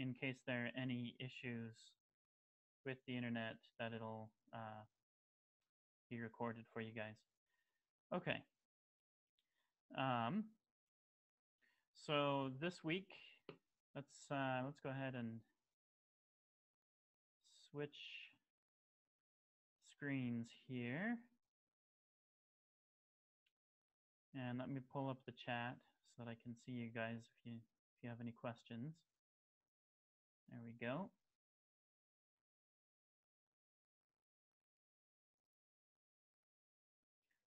in case there are any issues with the internet that it'll uh, be recorded for you guys. Okay. Um, so this week, let's uh, let's go ahead and switch screens here. And let me pull up the chat so that I can see you guys if you if you have any questions. There we go.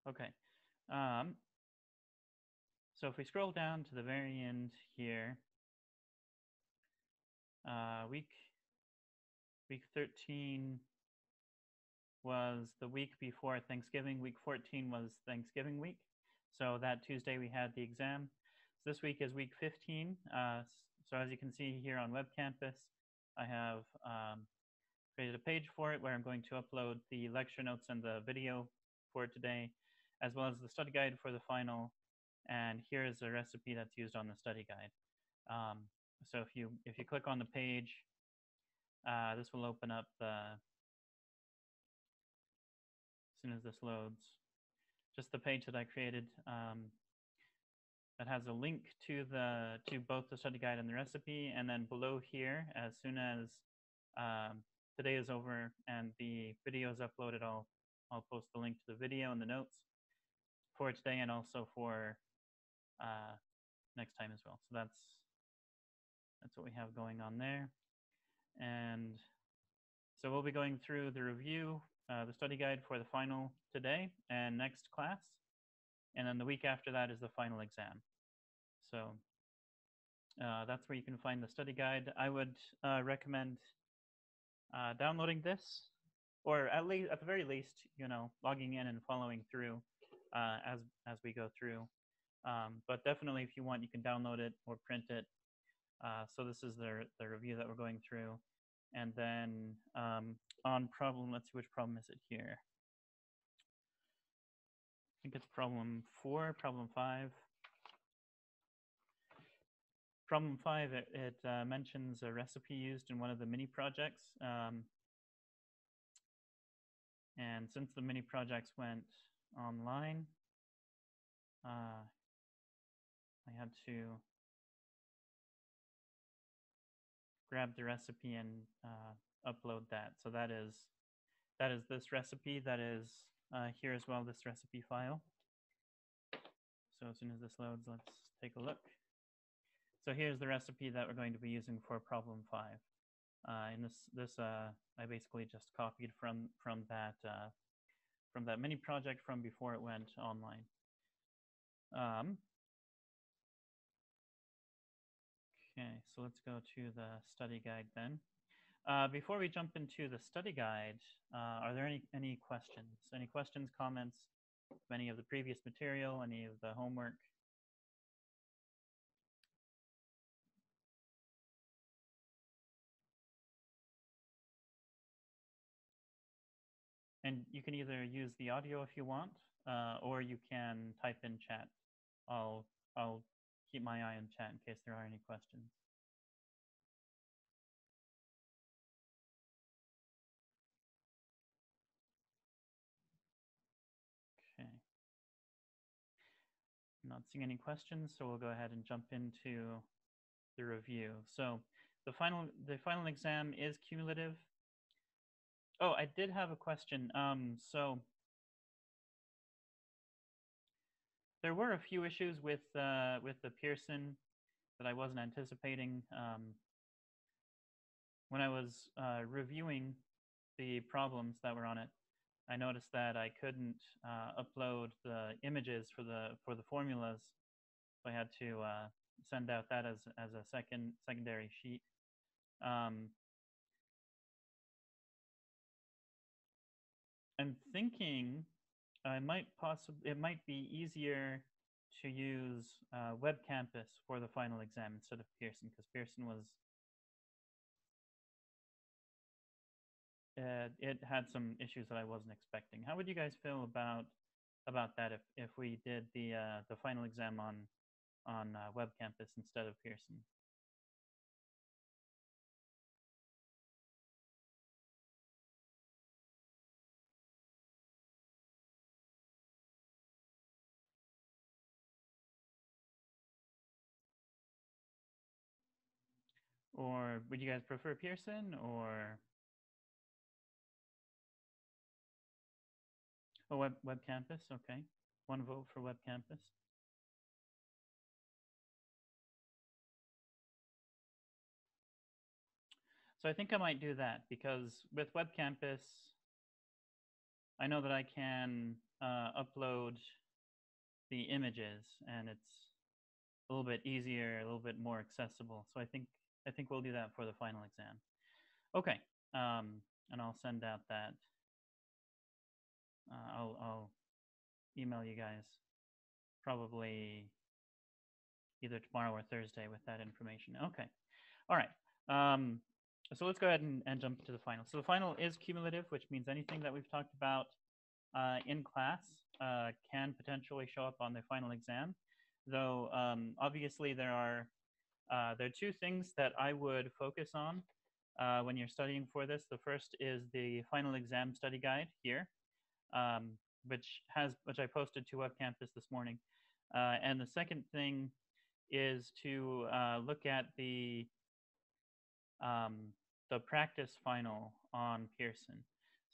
Okay. Um, so if we scroll down to the very end here, uh, week week 13 was the week before Thanksgiving. Week 14 was Thanksgiving week. So that Tuesday we had the exam. So this week is week 15. Uh, so as you can see here on Web Campus, I have um, created a page for it where I'm going to upload the lecture notes and the video for today, as well as the study guide for the final. And here is a recipe that's used on the study guide. Um, so if you if you click on the page, uh, this will open up the as soon as this loads just the page that I created um, that has a link to the to both the study guide and the recipe. And then below here, as soon as um, today is over and the video is uploaded, I'll I'll post the link to the video and the notes for today and also for uh, next time as well. So that's that's what we have going on there. And so we'll be going through the review uh, the study guide for the final today and next class. And then the week after that is the final exam. So uh, that's where you can find the study guide. I would uh, recommend uh, downloading this, or at least, at the very least, you know, logging in and following through uh, as as we go through. Um, but definitely, if you want, you can download it or print it. Uh, so this is the the review that we're going through. And then um, on problem, let's see which problem is it here. I think it's problem four, problem five. Problem five, it, it uh, mentions a recipe used in one of the mini projects. Um, and since the mini projects went online, uh, I had to grab the recipe and uh, upload that. So that is that is this recipe that is uh, here as well, this recipe file. So as soon as this loads, let's take a look. So here's the recipe that we're going to be using for problem five. Uh, and this, this uh, I basically just copied from from that uh, from that mini project from before it went online. Um, Okay, so let's go to the study guide then. Uh, before we jump into the study guide, uh, are there any, any questions? Any questions, comments, any of the previous material, any of the homework? And you can either use the audio if you want, uh, or you can type in chat. I'll, I'll keep my eye on chat in case there are any questions. I'm not seeing any questions, so we'll go ahead and jump into the review. So the final the final exam is cumulative. Oh, I did have a question. Um, so there were a few issues with uh, with the Pearson that I wasn't anticipating. Um, when I was uh, reviewing the problems that were on it, I noticed that I couldn't uh, upload the images for the for the formulas. So I had to uh, send out that as as a second secondary sheet. Um, I'm thinking it might possibly it might be easier to use uh, Web Campus for the final exam instead of Pearson because Pearson was uh, it had some issues that I wasn't expecting. How would you guys feel about about that if, if we did the uh, the final exam on on uh, web campus instead of Pearson? Or would you guys prefer Pearson or oh, web web campus? Okay, one vote for web campus. So I think I might do that because with web campus, I know that I can uh, upload the images and it's a little bit easier, a little bit more accessible. So I think I think we'll do that for the final exam. Okay, um, and I'll send out that. Uh, I'll I'll email you guys probably either tomorrow or Thursday with that information. Okay, all right. Um, so let's go ahead and, and jump to the final. So the final is cumulative, which means anything that we've talked about uh, in class uh, can potentially show up on the final exam. Though um, obviously there are uh, there are two things that I would focus on uh, when you're studying for this. The first is the final exam study guide here, um, which has which I posted to Web Campus this morning. Uh, and the second thing is to uh, look at the um, the practice final on Pearson.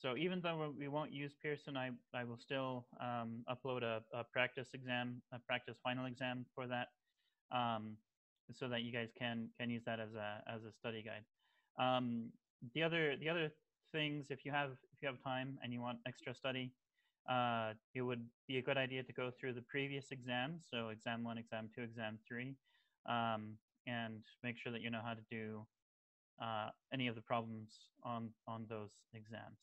So even though we won't use Pearson, I, I will still um, upload a, a, practice exam, a practice final exam for that, um, so that you guys can can use that as a as a study guide. Um, the other the other things, if you have if you have time and you want extra study, uh, it would be a good idea to go through the previous exams, so exam one, exam two, exam three, um, and make sure that you know how to do uh, any of the problems on on those exams.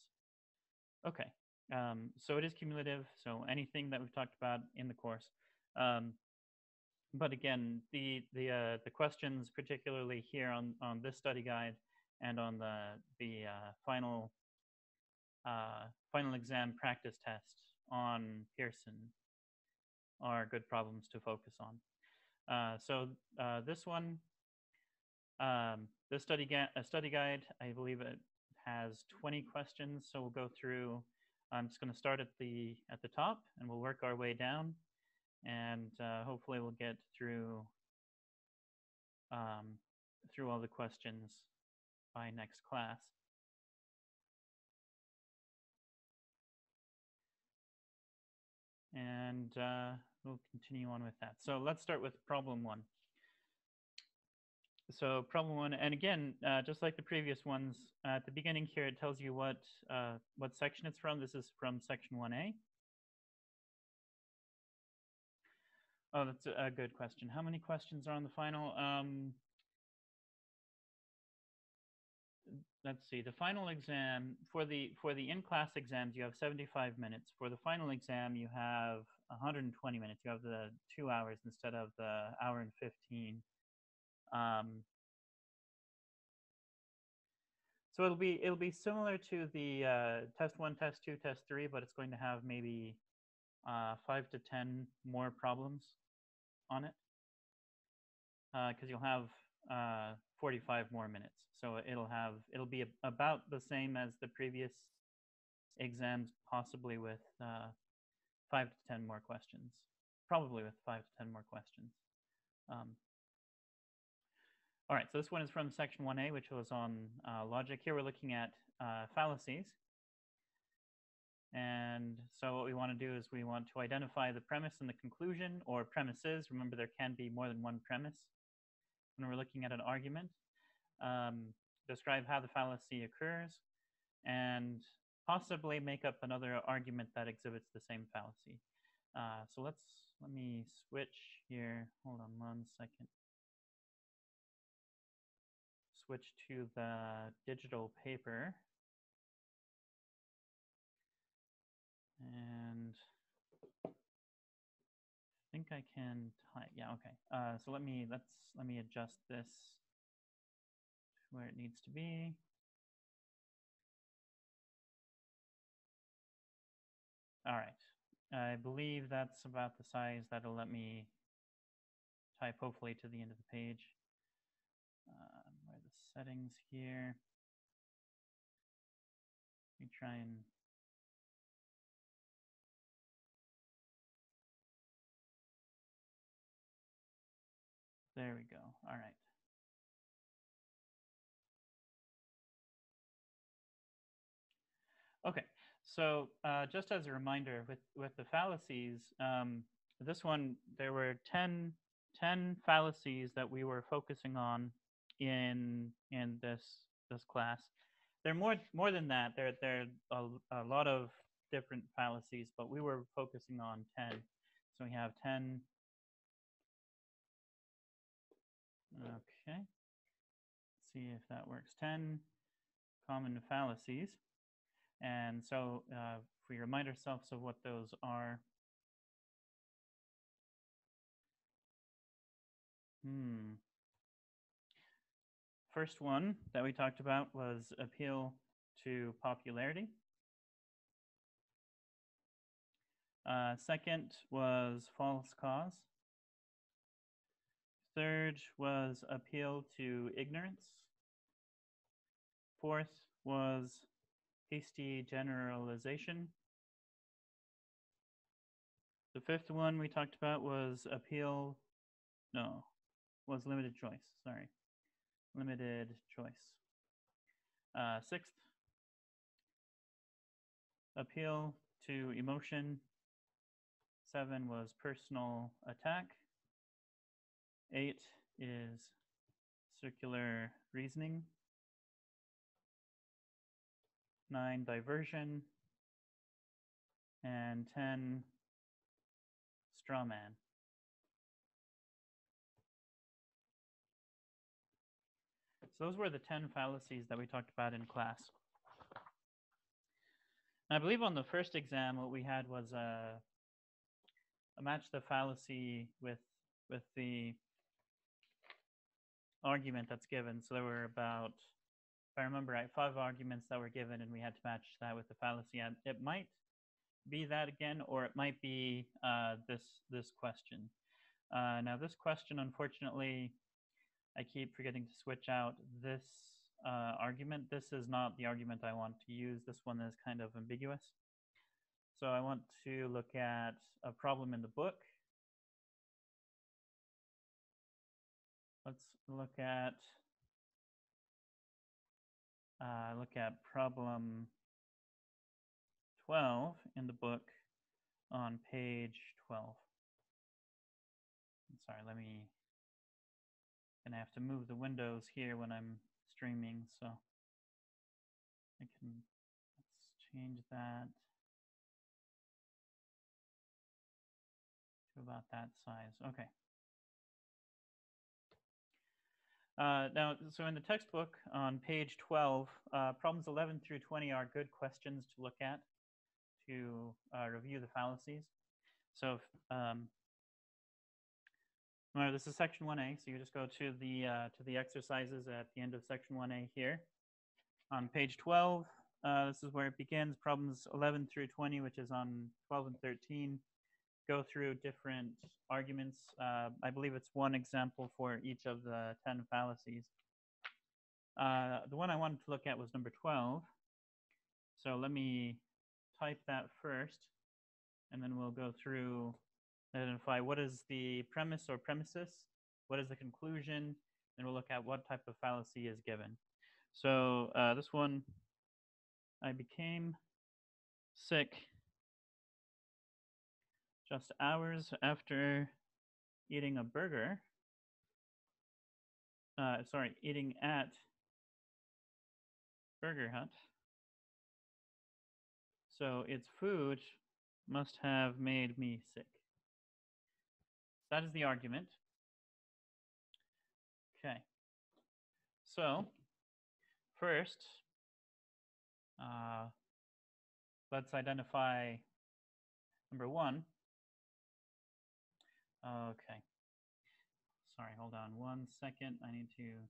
Okay, um, so it is cumulative. So anything that we've talked about in the course. Um, but again, the the uh, the questions, particularly here on on this study guide and on the the uh, final uh, final exam practice test on Pearson, are good problems to focus on. Uh, so uh, this one, um, the study, study guide, I believe it has 20 questions. So we'll go through, I'm just going to start at the, at the top and we'll work our way down. And uh, hopefully we'll get through, um, through all the questions by next class. And uh, we'll continue on with that. So let's start with problem one so problem one, and again, uh, just like the previous ones, uh, at the beginning here, it tells you what uh, what section it's from. This is from section 1A. Oh, that's a, good question. How many questions are on the final? Um, let's see. The final exam for the for the in-class exams, you have 75 minutes. For the final exam, you have 120 minutes. You have the two hours instead of the hour and 15. Um, so it'll be it'll be similar to the uh, test one, test two, test three, but it's going to have maybe uh, five to ten more problems on it because uh, you'll have uh, 45 more minutes. So it'll have it'll be about the same as the previous exams, possibly with uh, five to ten more questions. Probably with five to ten more questions. Um, all right, so this one is from section 1A, which was on uh, logic. Here we're looking at uh, fallacies. And so what we want to do is we want to identify the premise and the conclusion, or premises. Remember, there can be more than one premise when we're looking at an argument. Um, describe how the fallacy occurs, and possibly make up another argument that exhibits the same fallacy. Uh, so let's, let me switch here. Hold on one second switch to the digital paper. And think I can type, yeah, okay. Uh, so let me, let's, let me adjust this to where it needs to be. All right, I believe that's about the size that'll let me type hopefully to the end of the page. Uh, where the settings here. Let me try and There we go. All right. Okay, so uh, just as a reminder, with, with the fallacies, um, this one, there were 10, 10 fallacies that we were focusing on in, in this, this class. There are more, more than that. There, there are a, a lot of different fallacies, but we were focusing on 10. So we have 10 Okay. Let's see if that works. 10 common fallacies. And so uh, if we remind ourselves of what those are, hmm. First one that we talked about was appeal to popularity. Uh, second was false cause. Third was appeal to ignorance. Fourth was hasty generalization. The fifth one we talked about was appeal, no, was limited choice, sorry. Limited choice. Uh, sixth, appeal to emotion. Seven was personal attack. Eight is circular reasoning. Nine, diversion. And 10, straw man. So those were the 10 fallacies that we talked about in class. And I believe on the first exam, what we had was a, a match the fallacy with with the argument that's given. So there were about, if I remember right, five arguments that were given, and we had to match that with the fallacy. And it might be that again, or it might be uh, this this question. Uh, now, this question, unfortunately, I keep forgetting to switch out this uh, argument. This is not the argument I want to use. This one is kind of ambiguous. So I want to look at a problem in the book. Let's look at uh, look at problem 12 in the book on page 12. I'm sorry, let me gonna have to move the windows here when I'm streaming, so I can let's change that to about that size. Okay. Uh, now, so in the textbook on page 12, uh, problems 11 through 20 are good questions to look at to uh, review the fallacies. So um, this is section 1A, so you just go to the uh, to the exercises at the end of section 1A here. On page 12, uh, this is where it begins, problems 11 through 20, which is on 12 and 13. Go through different arguments. Uh, I believe it's one example for each of the 10 fallacies. Uh, the one I wanted to look at was number 12. So let me type that first, and then we'll go through identify what is the premise or premises, what is the conclusion, and we'll look at what type of fallacy is given. So uh, this one, I became sick just hours after eating a burger. Uh, sorry, eating at Burger Hut. So its food must have made me sick. That is the argument. Okay. So, first, uh, let's identify number one. Okay. Sorry, hold on one second. I need to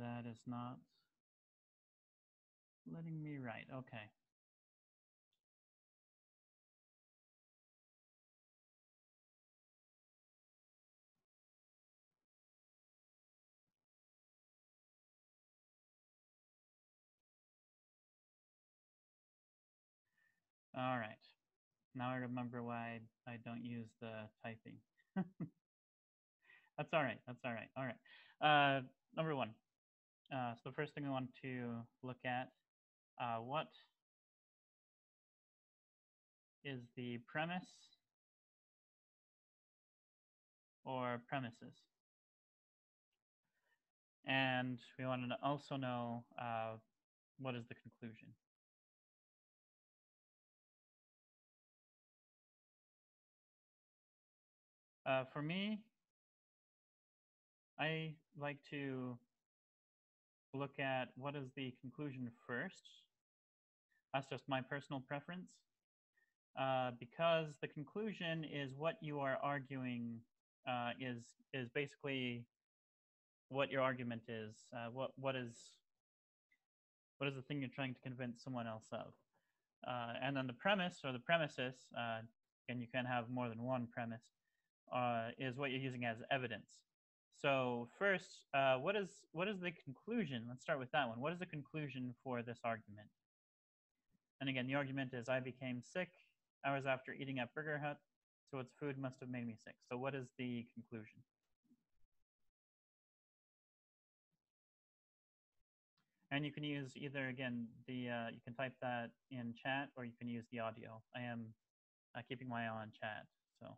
That is not letting me write. Okay. All right. now I remember why I don't use the typing. that's all right. That's all right. All right. Uh, number one. Uh, so the first thing we want to look at, uh, what is the premise or premises? And we want to also know uh, what is the conclusion. Uh, for me, I like to look at what is the conclusion first. That's just my personal preference. Uh, because the conclusion is what you are arguing uh, is is basically what your argument is. Uh, what what is what is the thing you're trying to convince someone else of? Uh, and then the premise or the premises, uh, and you can have more than one premise, uh, is what you're using as evidence. So first, uh, what is what is the conclusion? Let's start with that one. What is the conclusion for this argument? And again, the argument is I became sick hours after eating at Burger Hut, so its food must have made me sick. So what is the conclusion? And you can use either again the uh, you can type that in chat or you can use the audio. I am uh, keeping my eye on chat, so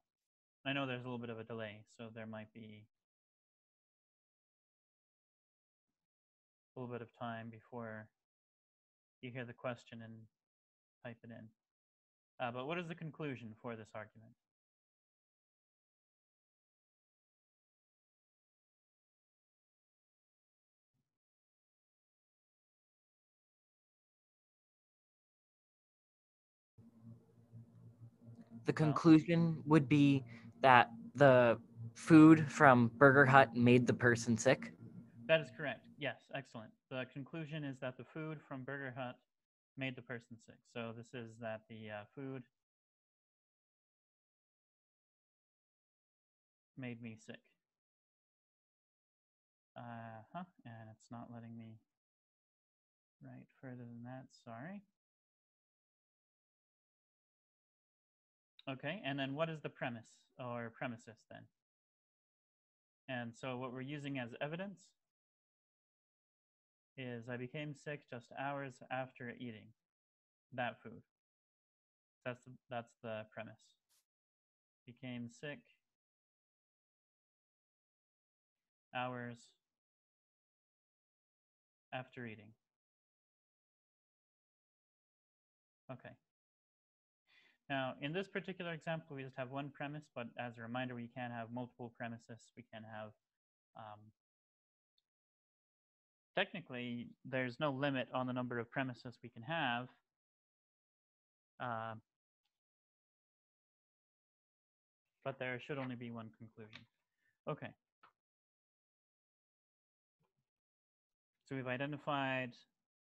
I know there's a little bit of a delay, so there might be a little bit of time before you hear the question and type it in. Uh, but what is the conclusion for this argument? The conclusion would be that the food from Burger Hut made the person sick. That is correct. Yes, excellent. The conclusion is that the food from Burger Hut made the person sick. So this is that the uh, food made me sick. Uh huh. And it's not letting me write further than that. Sorry. Okay, and then what is the premise or premises then? And so what we're using as evidence is I became sick just hours after eating that food. That's the, that's the premise. Became sick hours after eating. Okay. Now, in this particular example, we just have one premise, but as a reminder, we can have multiple premises. We can have, um, technically, there's no limit on the number of premises we can have. Uh, but there should only be one conclusion. Okay. So we've identified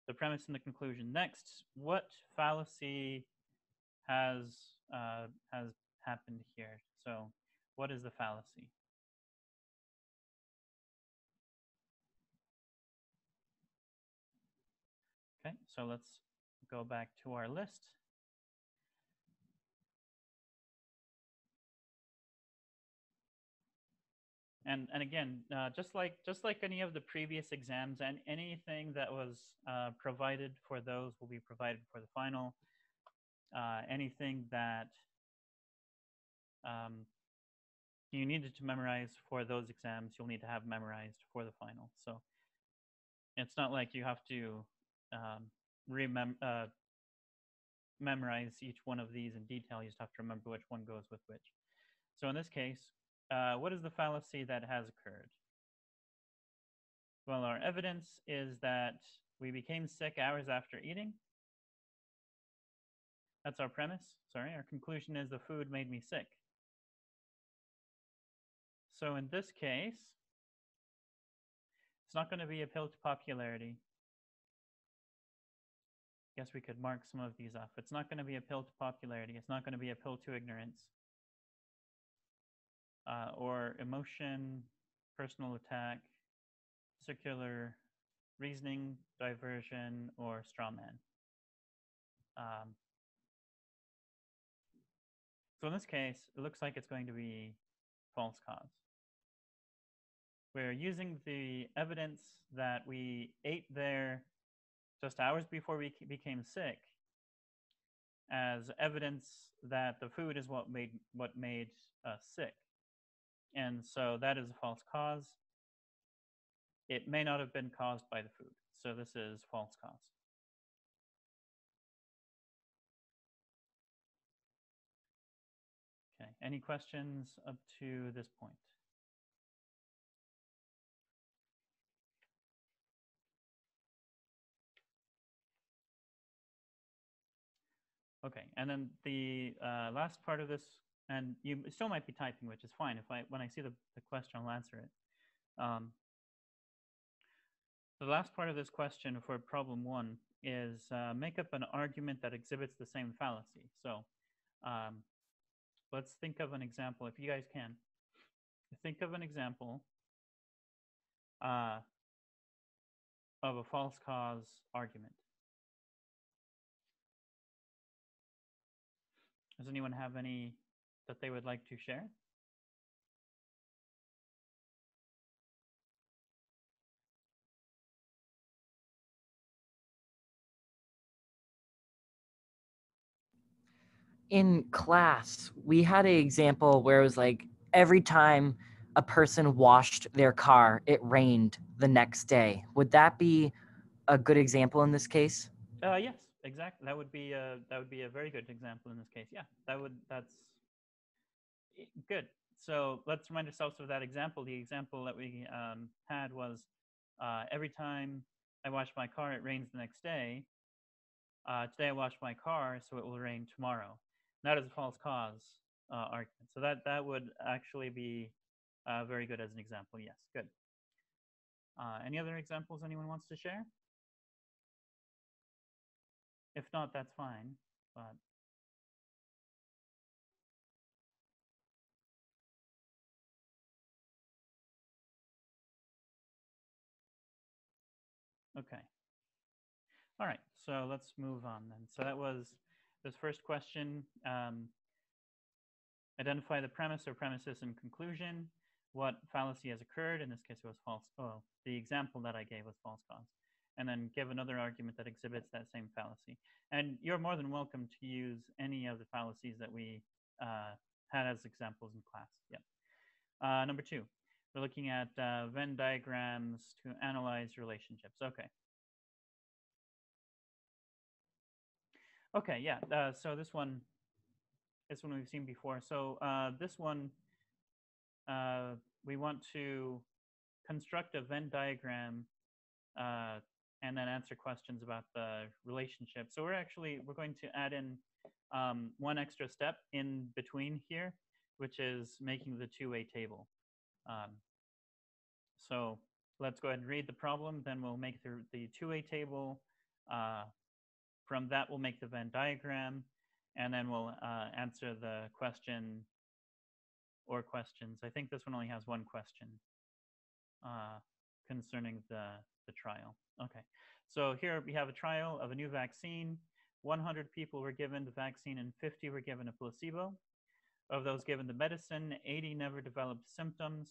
the premise and the conclusion. Next, what fallacy has uh, has happened here. So, what is the fallacy? Okay, so let's go back to our list. And, and again, uh, just like just like any of the previous exams, and anything that was uh, provided for those will be provided for the final uh, anything that um, you needed to memorize for those exams, you'll need to have memorized for the final. So it's not like you have to um, remember uh, memorize each one of these in detail. You just have to remember which one goes with which. So in this case, uh, what is the fallacy that has occurred? Well, our evidence is that we became sick hours after eating. That's our premise. Sorry, our conclusion is the food made me sick. So in this case, it's not going to be appeal to popularity. Guess we could mark some of these off. It's not going to be appeal to popularity. It's not going to be appeal to ignorance. Uh, or emotion, personal attack, circular reasoning, diversion, or straw man. Um, So in this case, it looks like it's going to be false cause. We're using the evidence that we ate there just hours before we became sick as evidence that the food is what made what made us sick. And so that is a false cause. It may not have been caused by the food. So this is false cause. Any questions up to this point? Okay, and then the uh, last part of this, and you still might be typing, which is fine. If I when I see the, the question, I'll answer it. Um, the last part of this question for problem one is uh, make up an argument that exhibits the same fallacy. So um, let's think of an example, if you guys can. Think of an example uh, of a false cause argument. Does anyone have any that they would like to share? In class, we had an example where it was like every time a person washed their car, it rained the next day. Would that be a good example in this case? Uh, yes, exactly. That would be a that would be a very good example in this case. Yeah, that would that's good. So let's remind ourselves of that example. The example that we um, had was uh, every time I wash my car, it rains the next day. Uh, today I washed my car, so it will rain tomorrow. That is a false cause uh, argument. So that that would actually be uh, very good as an example. Yes, good. Uh, any other examples anyone wants to share? If not, that's fine. But okay. All right. So let's move on then. So that was this first question. Um, identify the premise or premises and conclusion. What fallacy has occurred? In this case, it was false. Oh, the example that I gave was false cause and then give another argument that exhibits that same fallacy. And you're more than welcome to use any of the fallacies that we uh, had as examples in class. Yep. Uh, number two, we're looking at uh, Venn diagrams to analyze relationships. Okay. Okay, yeah. Uh, so this one, this one we've seen before. So uh, this one, uh, we want to construct a Venn diagram uh, and then answer questions about the relationship. So we're actually, we're going to add in um, one extra step in between here, which is making the two-way table. Um, so let's go ahead and read the problem, then we'll make the, the two-way table. From that, we'll make the Venn diagram, and then we'll uh, answer the question or questions. I think this one only has one question uh, concerning the, the trial. Okay, so here we have a trial of a new vaccine. 100 people were given the vaccine and 50 were given a placebo. Of those given the medicine, 80 never developed symptoms.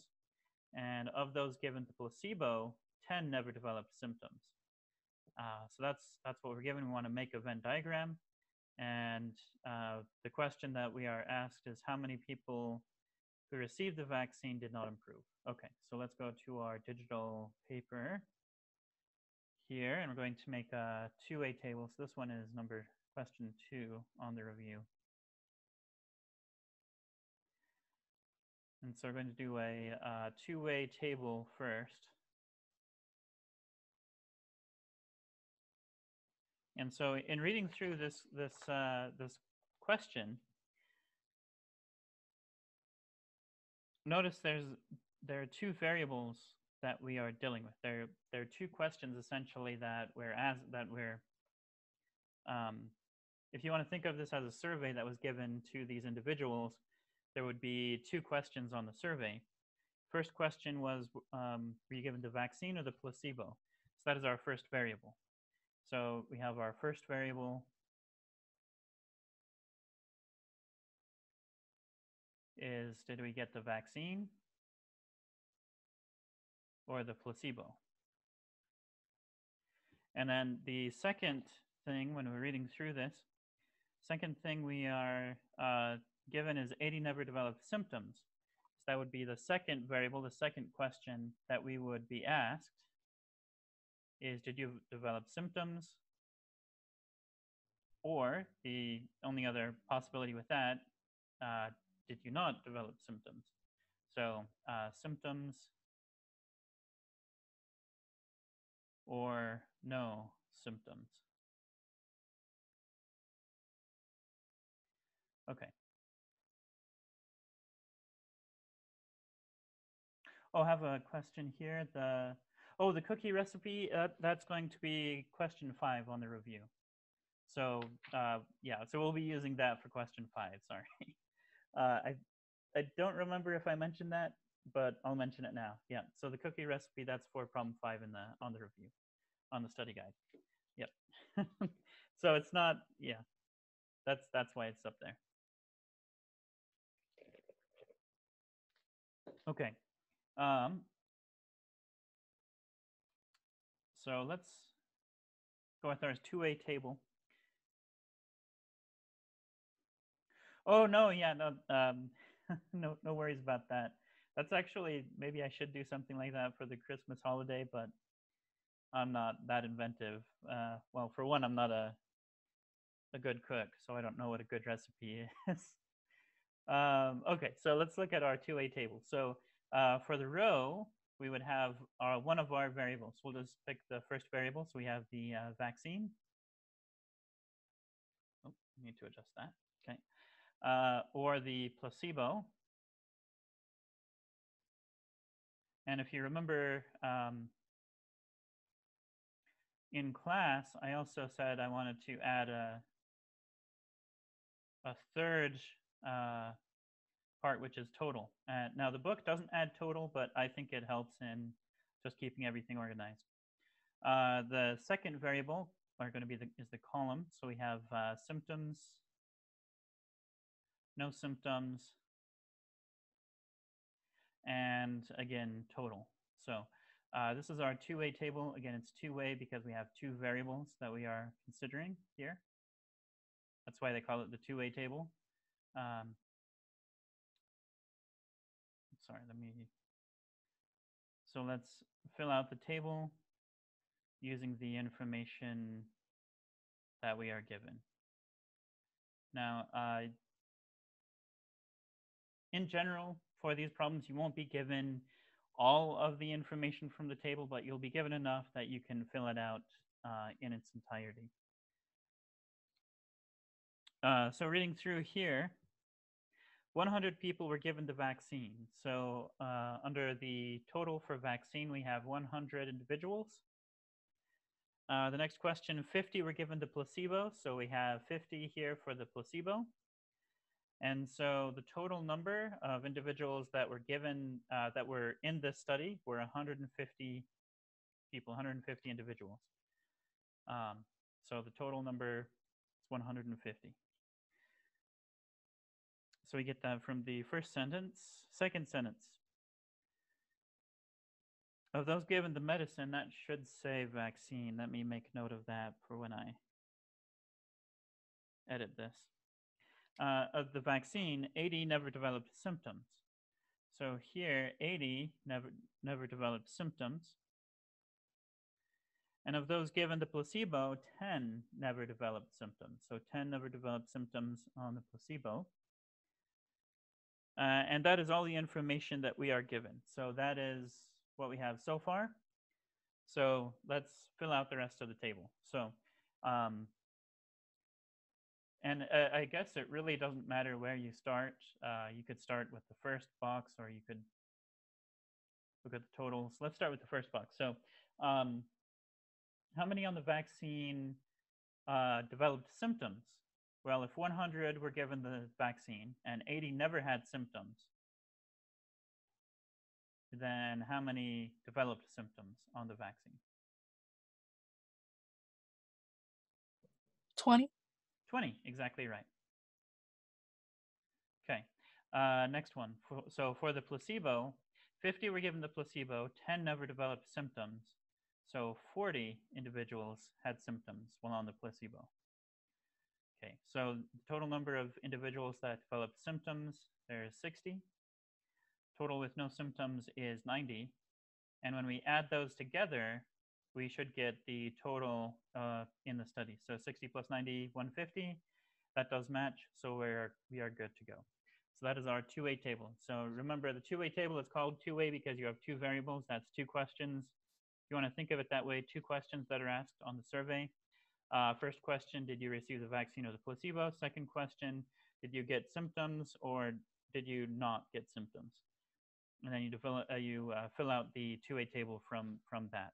And of those given the placebo, 10 never developed symptoms. Uh, so that's that's what we're given. We want to make a Venn diagram, and uh, the question that we are asked is how many people who received the vaccine did not improve. Okay, so let's go to our digital paper here, and we're going to make a two-way table. So this one is number question two on the review. And so we're going to do a uh, two-way table first. And so in reading through this, this, uh, this question, notice there's, there are two variables that we are dealing with. There, there are two questions essentially that we're as that we're. Um, if you want to think of this as a survey that was given to these individuals, there would be two questions on the survey. First question was, um, were you given the vaccine or the placebo? So that is our first variable. So we have our first variable is did we get the vaccine or the placebo? And then the second thing when we're reading through this, second thing we are uh, given is 80 never developed symptoms. So that would be the second variable, the second question that we would be asked is did you develop symptoms? Or the only other possibility with that, uh, did you not develop symptoms? So uh, symptoms or no symptoms. Okay. Oh, I have a question here. The oh, the cookie recipe. Uh, that's going to be question five on the review. So uh, yeah, so we'll be using that for question five. Sorry, uh, I I don't remember if I mentioned that, but I'll mention it now. Yeah. So the cookie recipe. That's for problem five in the on the review, on the study guide. Yep. so it's not. Yeah. That's that's why it's up there. Okay. Um, so let's go with our two-way table. Oh no, yeah, no, um, no, no worries about that. That's actually maybe I should do something like that for the Christmas holiday, but I'm not that inventive. Uh, well, for one, I'm not a a good cook, so I don't know what a good recipe is. Um, okay, so let's look at our two-way table. So uh, for the row, we would have our, one of our variables. We'll just pick the first variable. So we have the uh, vaccine. Oh, need to adjust that. Okay. Uh, or the placebo. And if you remember um, in class, I also said I wanted to add a, a third uh, part, which is total. Uh, now the book doesn't add total, but I think it helps in just keeping everything organized. Uh, the second variable are going to be the, is the column. So we have uh, symptoms, no symptoms, and again, total. So uh, this is our two-way table. Again, it's two-way because we have two variables that we are considering here. That's why they call it the two-way table. Um, sorry, let me. So let's fill out the table using the information that we are given. Now, uh, in general, for these problems, you won't be given all of the information from the table, but you'll be given enough that you can fill it out uh, in its entirety. Uh, so reading through here, 100 people were given the vaccine. So uh, under the total for vaccine, we have 100 individuals. Uh, the next question, 50 were given the placebo. So we have 50 here for the placebo. And so the total number of individuals that were given, uh, that were in this study were 150 people, 150 individuals. Um, so the total number is 150. So we get that from the first sentence. Second sentence. Of those given the medicine, that should say vaccine. Let me make note of that for when I edit this. Uh, of the vaccine, 80 never developed symptoms. So here, 80 never, never developed symptoms. And of those given the placebo, 10 never developed symptoms. So 10 never developed symptoms on the placebo. Uh, and that is all the information that we are given. So that is what we have so far. So let's fill out the rest of the table. So, um, and uh, I guess it really doesn't matter where you start. Uh, you could start with the first box or you could look at the totals. Let's start with the first box. So um, how many on the vaccine uh, developed symptoms? Well, if 100 were given the vaccine and 80 never had symptoms, then how many developed symptoms on the vaccine? 20. 20, exactly right. Okay. Uh, next one. For, so for the placebo, 50 were given the placebo, 10 never developed symptoms. So 40 individuals had symptoms while on the placebo. Okay, so total number of individuals that developed symptoms, there's 60. Total with no symptoms is 90. And when we add those together, we should get the total uh, in the study. So 60 plus 90, 150. That does match, so we're, we are good to go. So that is our two-way table. So remember, the two-way table is called two-way because you have two variables. That's two questions. You want to think of it that way, two questions that are asked on the survey. Uh, first question, did you receive the vaccine or the placebo? Second question, did you get symptoms or did you not get symptoms? And then you, develop, uh, you uh, fill out the two-way table from, from that.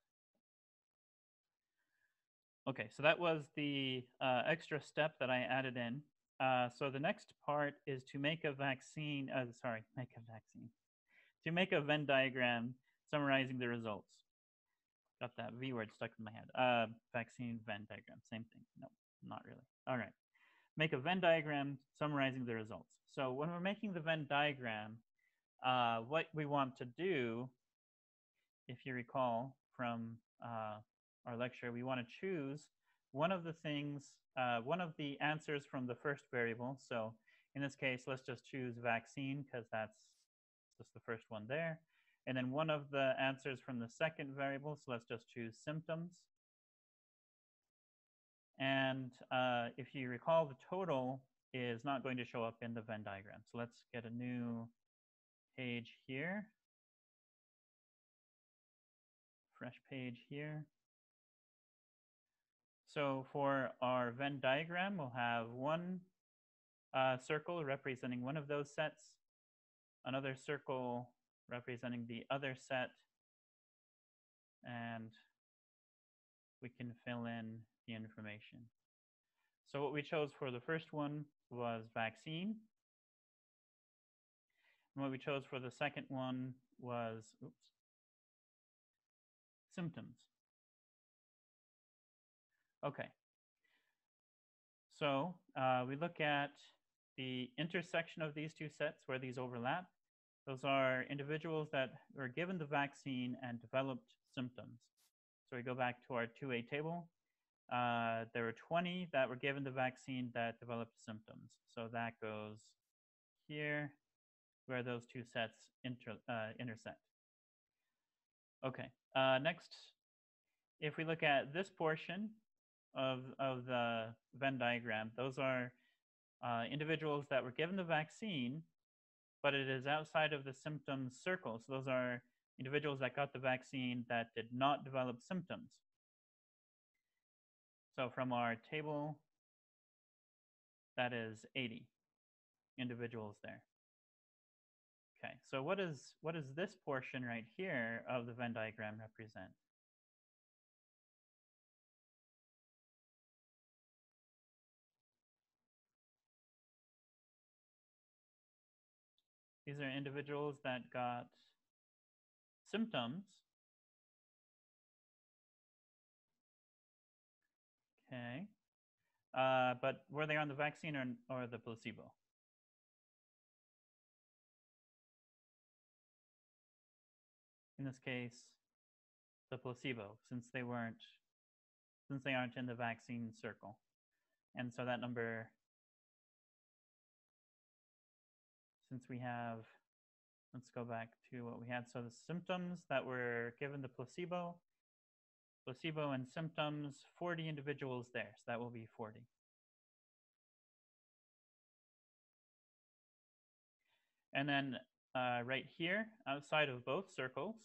Okay, so that was the uh, extra step that I added in. Uh, so the next part is to make a vaccine, uh, sorry, make a vaccine, to make a Venn diagram summarizing the results. Got that V word stuck in my head. Uh, vaccine Venn diagram, same thing. No, not really. All right. Make a Venn diagram summarizing the results. So when we're making the Venn diagram, uh, what we want to do, if you recall from uh, our lecture, we want to choose one of the things, uh, one of the answers from the first variable. So in this case, let's just choose vaccine because that's just the first one there. And then one of the answers from the second variable, so let's just choose symptoms. And uh, if you recall, the total is not going to show up in the Venn diagram. So let's get a new page here. Fresh page here. So for our Venn diagram, we'll have one uh, circle representing one of those sets, another circle representing the other set, and we can fill in the information. So what we chose for the first one was vaccine. And what we chose for the second one was oops, symptoms. Okay. So uh, we look at the intersection of these two sets where these overlap. Those are individuals that were given the vaccine and developed symptoms. So we go back to our two-way table. Uh, there were 20 that were given the vaccine that developed symptoms. So that goes here where those two sets inter, uh, intersect. Okay, uh, next, if we look at this portion, of, of the Venn diagram. Those are uh, individuals that were given the vaccine, but it is outside of the symptoms circle. So those are individuals that got the vaccine that did not develop symptoms. So from our table, that is 80 individuals there. Okay, so what is what does this portion right here of the Venn diagram represent? These are individuals that got symptoms. Okay. Uh, but were they on the vaccine or, or the placebo? In this case, the placebo, since they weren't, since they aren't in the vaccine circle. And so that number since we have, let's go back to what we had. So the symptoms that were given the placebo, placebo and symptoms, 40 individuals there. So that will be 40. And then uh, right here, outside of both circles,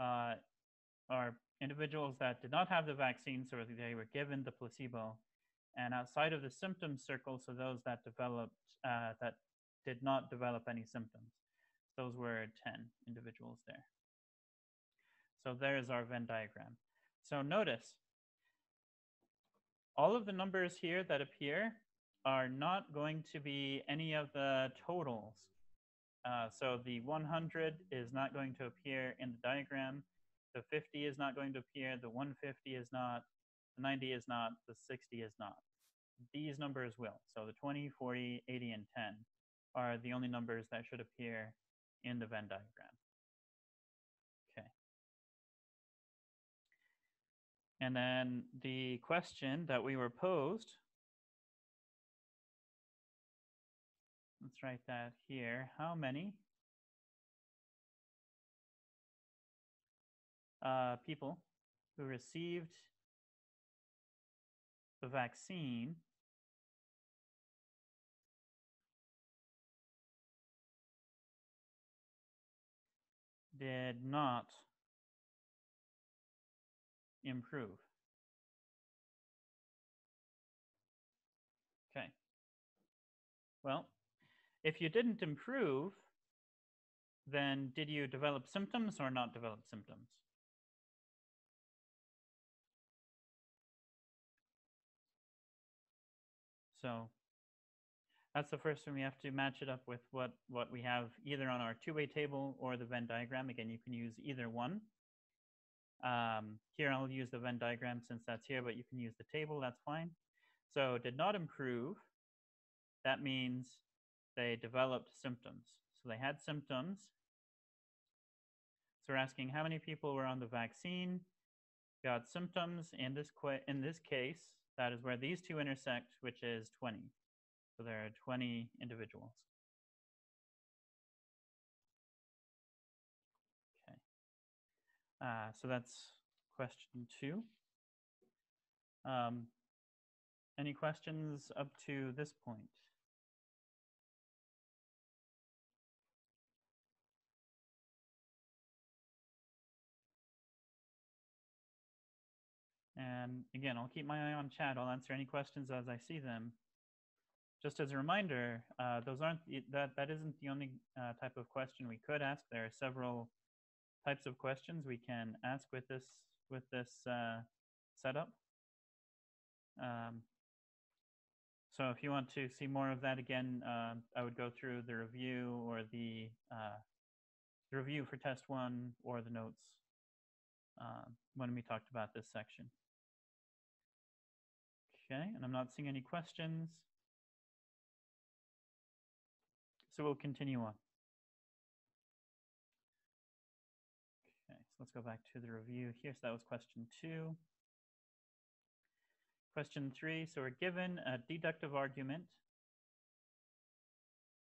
uh, are individuals that did not have the vaccine, so they were given the placebo. And outside of the symptom circle, so those that developed, uh, that did not develop any symptoms. Those were 10 individuals there. So there's our Venn diagram. So notice, all of the numbers here that appear are not going to be any of the totals. Uh, so the 100 is not going to appear in the diagram. The 50 is not going to appear. The 150 is not. The 90 is not. The 60 is not. These numbers will. So the 20, 40, 80, and 10 are the only numbers that should appear in the Venn diagram. Okay. And then the question that we were posed, let's write that here. How many uh, people who received the vaccine did not improve. Okay. Well, if you didn't improve, then did you develop symptoms or not develop symptoms? So that's the first one. We have to match it up with what, what we have either on our two-way table or the Venn diagram. Again, you can use either one. Um, here I'll use the Venn diagram since that's here, but you can use the table, that's fine. So did not improve, that means they developed symptoms. So they had symptoms. So we're asking how many people were on the vaccine, got symptoms. In this, in this case, that is where these two intersect, which is 20. So there are 20 individuals. Okay. Uh, so that's question two. Um, any questions up to this point? And again, I'll keep my eye on chat. I'll answer any questions as I see them. Just as a reminder, uh, those aren't that that isn't the only uh, type of question we could ask. There are several types of questions we can ask with this with this uh, setup. Um, so if you want to see more of that again, uh, I would go through the review or the, uh, the review for test one or the notes uh, when we talked about this section. Okay, and I'm not seeing any questions. So we'll continue on. Okay, so let's go back to the review here. So that was question two. Question three, so we're given a deductive argument,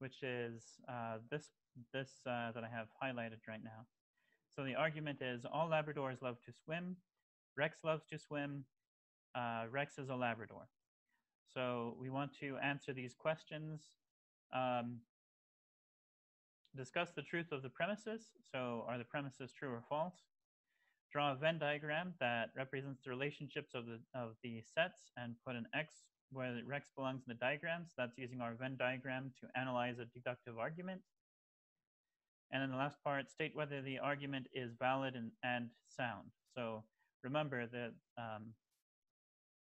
which is uh, this, this uh, that I have highlighted right now. So the argument is all Labradors love to swim. Rex loves to swim. Uh, Rex is a Labrador. So we want to answer these questions. Um, discuss the truth of the premises. So are the premises true or false? Draw a Venn diagram that represents the relationships of the, of the sets and put an X where the Rex belongs in the diagrams. That's using our Venn diagram to analyze a deductive argument. And then the last part, state whether the argument is valid and, and sound. So remember that um,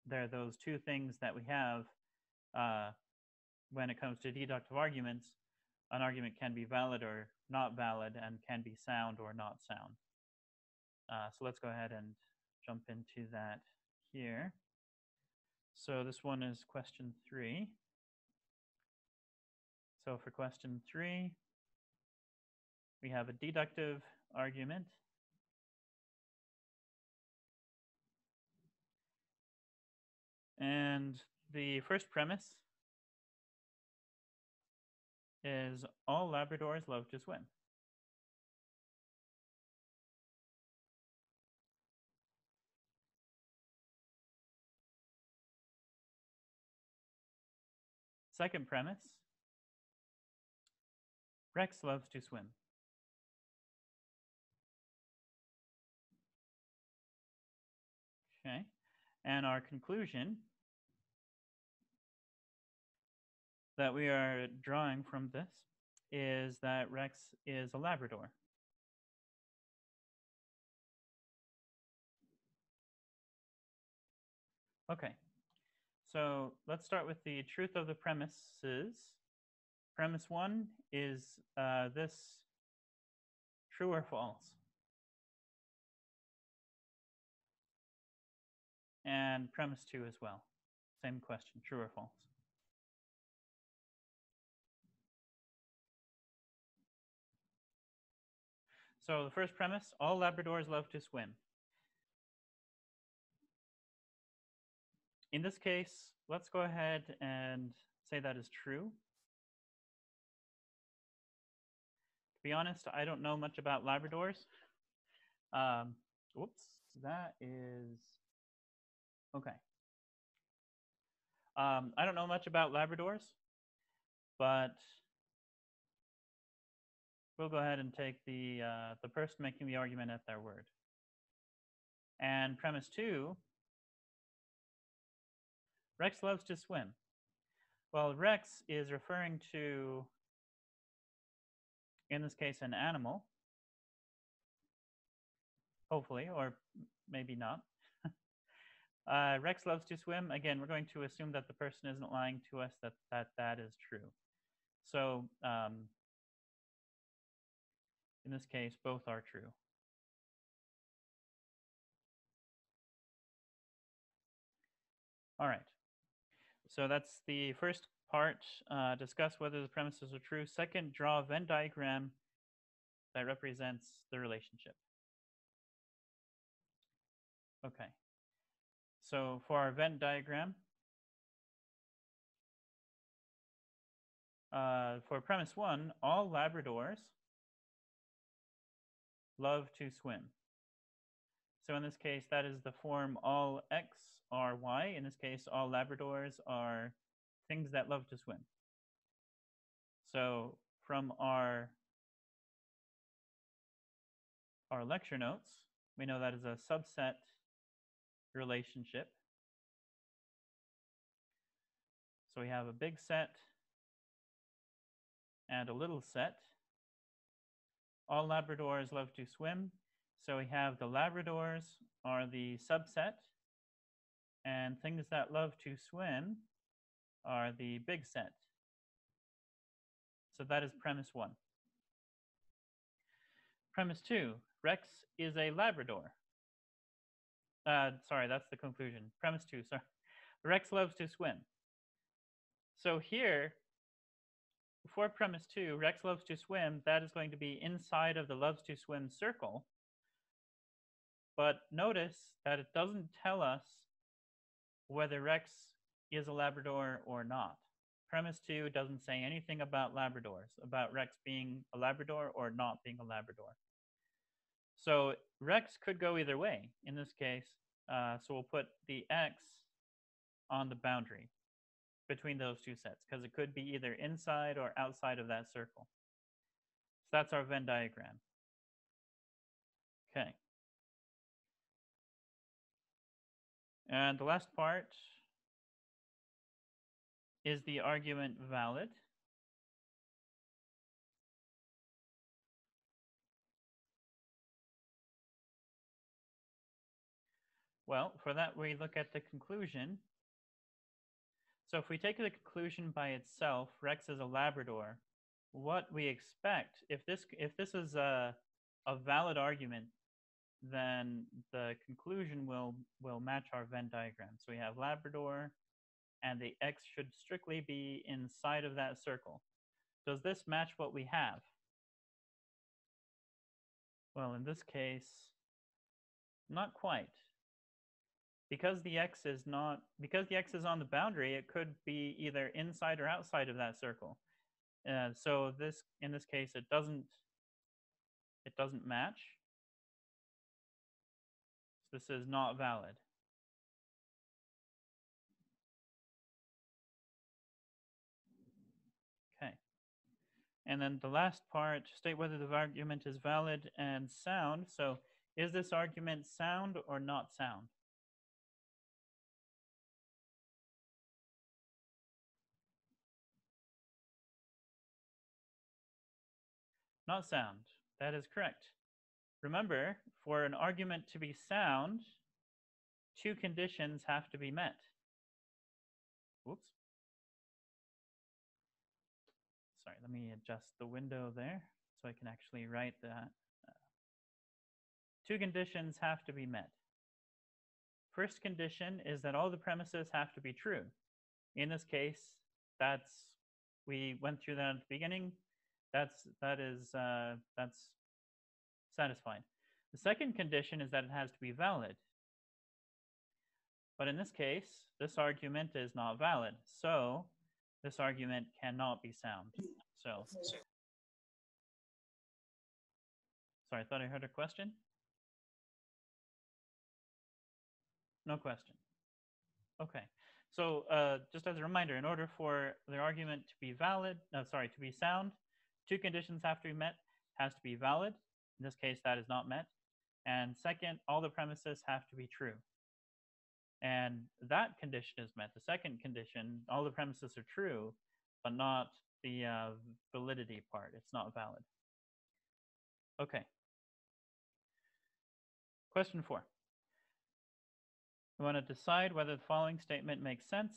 there are those two things that we have uh, when it comes to deductive arguments. An argument can be valid or not valid and can be sound or not sound. Uh, so let's go ahead and jump into that here. So this one is question three. So for question three, we have a deductive argument. And the first premise is all Labradors love to swim. Second premise, Rex loves to swim. Okay, and our conclusion that we are drawing from this is that Rex is a Labrador. Okay, so let's start with the truth of the premises. Premise one is uh, this true or false? And premise two as well. Same question, true or false? So the first premise, all Labradors love to swim. In this case, let's go ahead and say that is true. To be honest, I don't know much about Labradors. Um, whoops, that is, okay. Um, I don't know much about Labradors, but we'll go ahead and take the, uh, the person making the argument at their word. And premise two, Rex loves to swim. Well, Rex is referring to, in this case, an animal, hopefully, or maybe not. uh, Rex loves to swim. Again, we're going to assume that the person isn't lying to us, that that, that is true. So um, in this case, both are true. All right. So that's the first part. Uh, discuss whether the premises are true. Second, draw a Venn diagram that represents the relationship. Okay. So for our Venn diagram, uh, for premise one, all Labradors love to swim. So in this case, that is the form all x are y. In this case, all Labradors are things that love to swim. So from our, our lecture notes, we know that is a subset relationship. So we have a big set and a little set. All Labradors love to swim. So we have the Labradors are the subset, and things that love to swim are the big set. So that is premise one. Premise two, Rex is a Labrador. Uh, sorry, that's the conclusion. Premise two, sorry. Rex loves to swim. So here, for premise two, Rex loves to swim, that is going to be inside of the loves to swim circle. But notice that it doesn't tell us whether Rex is a Labrador or not. Premise two doesn't say anything about Labradors, about Rex being a Labrador or not being a Labrador. So Rex could go either way in this case. Uh, so we'll put the X on the boundary between those two sets because it could be either inside or outside of that circle. So that's our Venn diagram. Okay. And the last part is the argument valid? Well, for that, we look at the conclusion. So if we take the conclusion by itself, Rex is a Labrador, what we expect, if this, if this is a, a valid argument, then the conclusion will, will match our Venn diagram. So we have Labrador, and the X should strictly be inside of that circle. Does this match what we have? Well, in this case, not quite. Because the X is not, because the X is on the boundary, it could be either inside or outside of that circle. Uh, so this, in this case, it doesn't, it doesn't match. This is not valid. Okay. And then the last part, state whether the argument is valid and sound. So is this argument sound or not sound? Not sound. That is correct. Remember, for an argument to be sound, two conditions have to be met. Whoops. Sorry, let me adjust the window there so I can actually write that. Two conditions have to be met. First condition is that all the premises have to be true. In this case, that's, we went through that at the beginning. That's, that is, uh, that's satisfied. The second condition is that it has to be valid. But in this case, this argument is not valid. So this argument cannot be sound. So, sorry, I thought I heard a question. No question. Okay. So uh, just as a reminder, in order for the argument to be valid, no, sorry, to be sound, two conditions have to be met. Has to be valid. In this case, that is not met. And second, all the premises have to be true. And that condition is met. The second condition, all the premises are true, but not the uh, validity part. It's not valid. Okay. Question four. We want to decide whether the following statement makes sense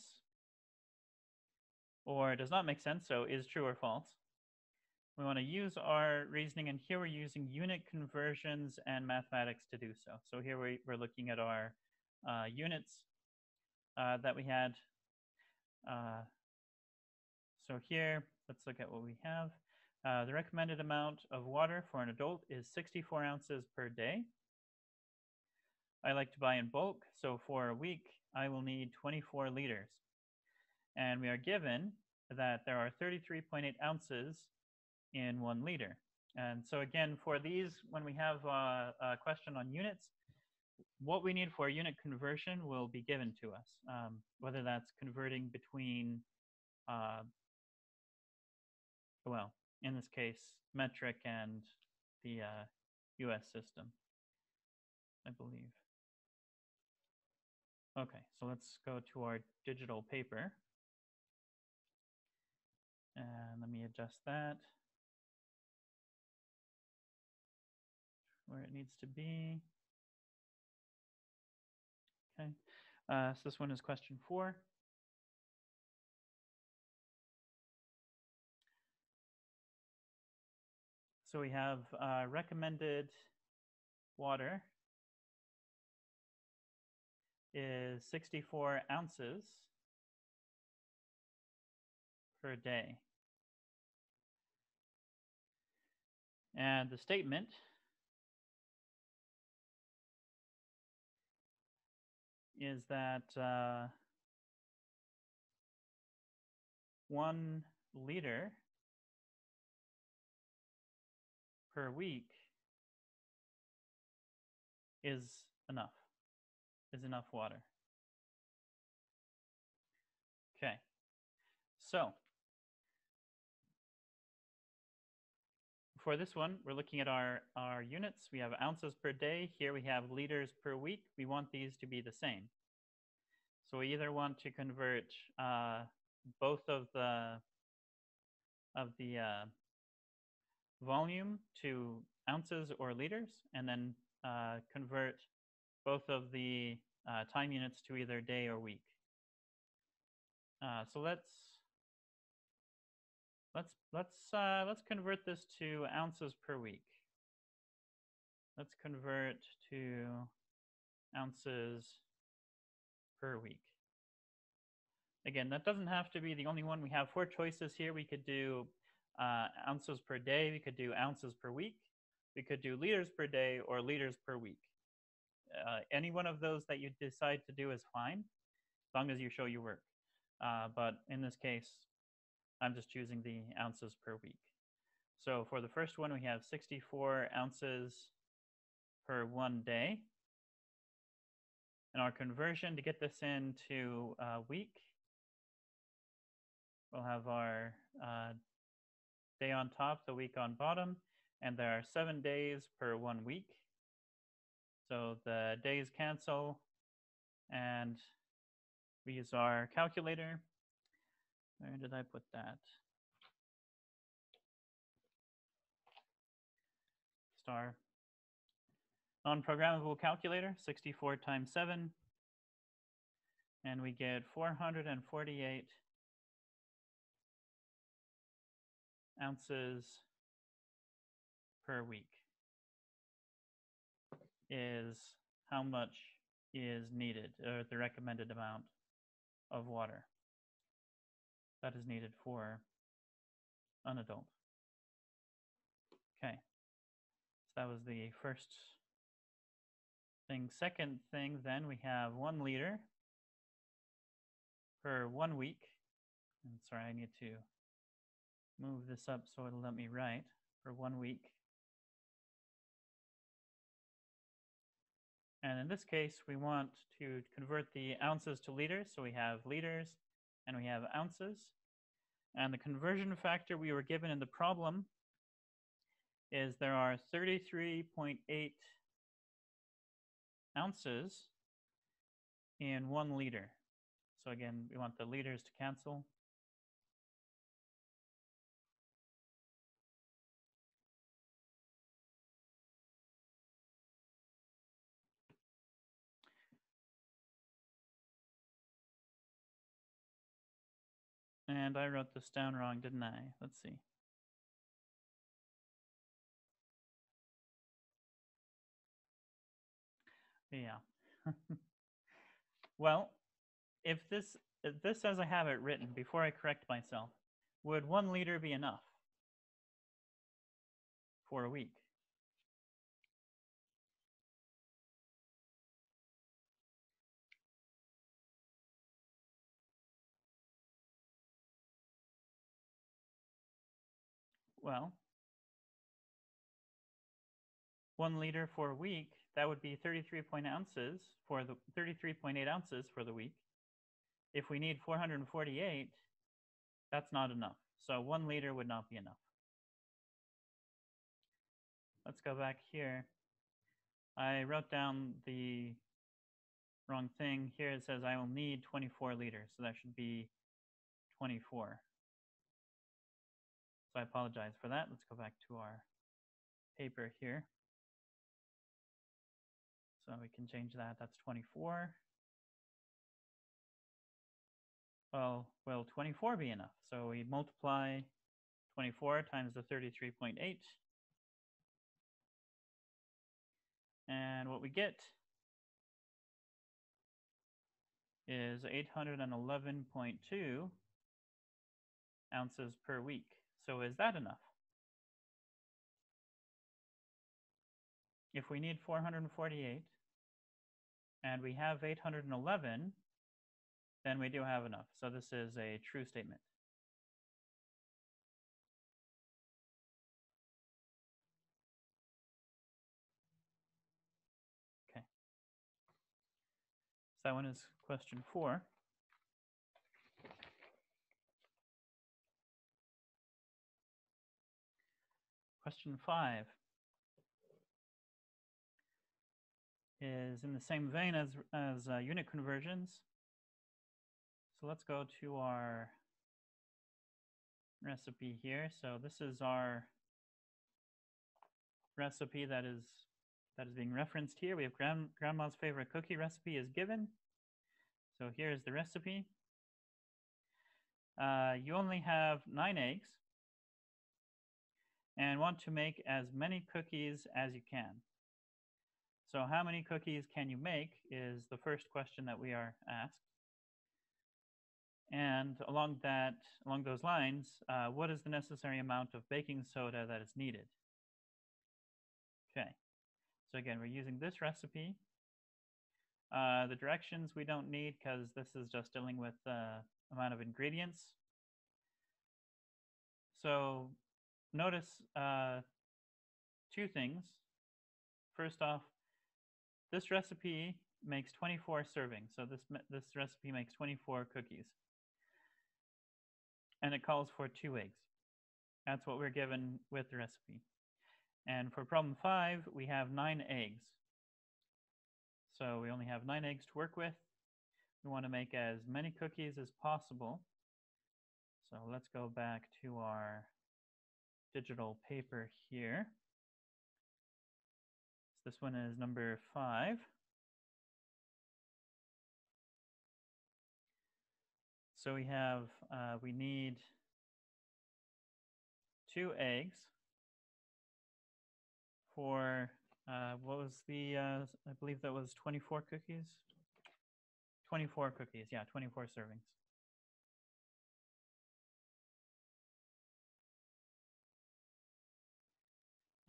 or does not make sense, so is true or false. We want to use our reasoning, and here we're using unit conversions and mathematics to do so. So here we, are looking at our uh, units uh, that we had. Uh, so here, let's look at what we have. Uh, the recommended amount of water for an adult is 64 ounces per day. I like to buy in bulk, so for a week, I will need 24 liters. And we are given that there are 33.8 ounces in one liter. And so again, for these, when we have a, a question on units, what we need for unit conversion will be given to us, um, whether that's converting between, uh, well, in this case, metric and the uh, US system, I believe. Okay, so let's go to our digital paper. And let me adjust that. Where it needs to be. Okay, uh, so this one is question four. So we have uh, recommended water is 64 ounces per day. And the statement is that uh, one liter per week is enough is enough water. Okay, so for this one, we're looking at our, our units. We have ounces per day. Here we have liters per week. We want these to be the same. So we either want to convert uh, both of the of the uh, volume to ounces or liters, and then uh, convert both of the uh, time units to either day or week. Uh, so let's let's let's uh, let's convert this to ounces per week. Let's convert to ounces per week. Again, that doesn't have to be the only one. We have four choices here. We could do uh, ounces per day. We could do ounces per week. We could do liters per day or liters per week uh, any one of those that you decide to do is fine, as long as you show your work. Uh, but in this case, I'm just choosing the ounces per week. So for the first one, we have 64 ounces per one day. And our conversion to get this into a week, we'll have our uh, day on top, the week on bottom, and there are seven days per one week. So the days cancel and we use our calculator. Where did I put that? Star. Non-programmable calculator, 64 times 7. And we get 448 ounces per week is how much is needed, or the recommended amount of water that is needed for an adult. Okay, so that was the first thing. Second thing, then we have one liter per one week. And sorry, I need to move this up so it'll let me write for one week. And in this case, we want to convert the ounces to liters. So we have liters and we have ounces. And the conversion factor we were given in the problem is there are 33.8 ounces in one liter. So again, we want the liters to cancel. And I wrote this down wrong, didn't I? Let's see. Yeah. well, if this if this as I have it written before I correct myself, would one liter be enough for a week? Well, one liter for a week, that would be 33 point ounces for the 33.8 ounces for the week. If we need 448, that's not enough. So one liter would not be enough. Let's go back here. I wrote down the wrong thing. Here it says I will need 24 liters, so that should be 24. So I apologize for that. Let's go back to our paper here. So we can change that. That's 24. Well, will 24 be enough? So we multiply 24 times the 33.8. And what we get is 811.2 ounces per week. So is that enough? If we need 448 and we have 811, then we do have enough. So this is a true statement. Okay. So that one is question four. Question five is in the same vein as, as uh, unit conversions. So let's go to our recipe here. So this is our recipe that is that is being referenced here. We have grand, grandma's favorite cookie recipe is given. So here is the recipe. Uh, you only have nine eggs and want to make as many cookies as you can. So how many cookies can you make is the first question that we are asked. And along that, along those lines, uh, what is the necessary amount of baking soda that is needed? Okay, so again, we're using this recipe. Uh, the directions we don't need because this is just dealing with the amount of ingredients. So notice uh, two things. First off, this recipe makes 24 servings. So this, this recipe makes 24 cookies. And it calls for two eggs. That's what we're given with the recipe. And for problem five, we have nine eggs. So we only have nine eggs to work with. We want to make as many cookies as possible. So let's go back to our digital paper here. So this one is number five. So we have, uh, we need two eggs for, uh, what was the, uh, I believe that was 24 cookies? 24 cookies, yeah, 24 servings.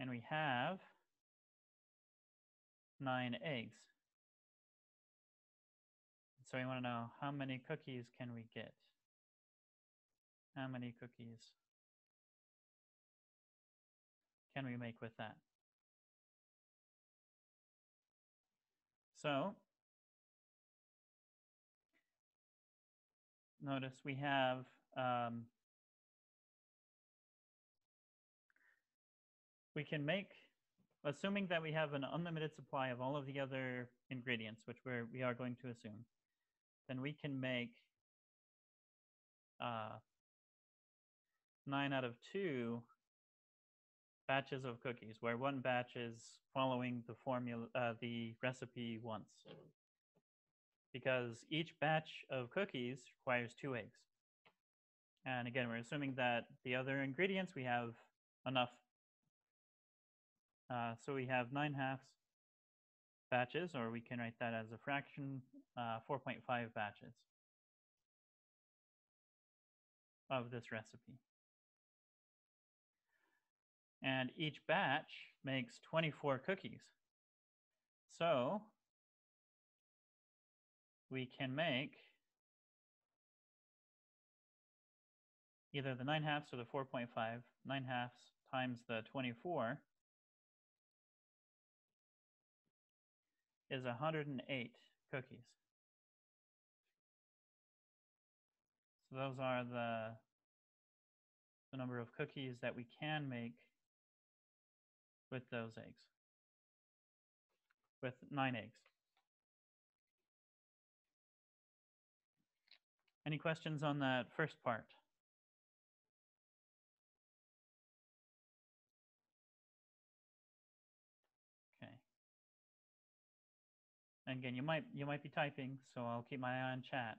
And we have nine eggs. So we want to know how many cookies can we get? How many cookies can we make with that? So notice we have um, we can make, assuming that we have an unlimited supply of all of the other ingredients, which we're, we are going to assume, then we can make uh, nine out of two batches of cookies, where one batch is following the formula, uh, the recipe once. Because each batch of cookies requires two eggs. And again, we're assuming that the other ingredients, we have enough. Uh, so we have 9 halves batches, or we can write that as a fraction, uh, 4.5 batches of this recipe. And each batch makes 24 cookies. So we can make either the 9 halves or the 4.5, 9 halves times the 24 is 108 cookies. So those are the, the number of cookies that we can make with those eggs, with nine eggs. Any questions on that first part? Again, you might you might be typing, so I'll keep my eye on chat.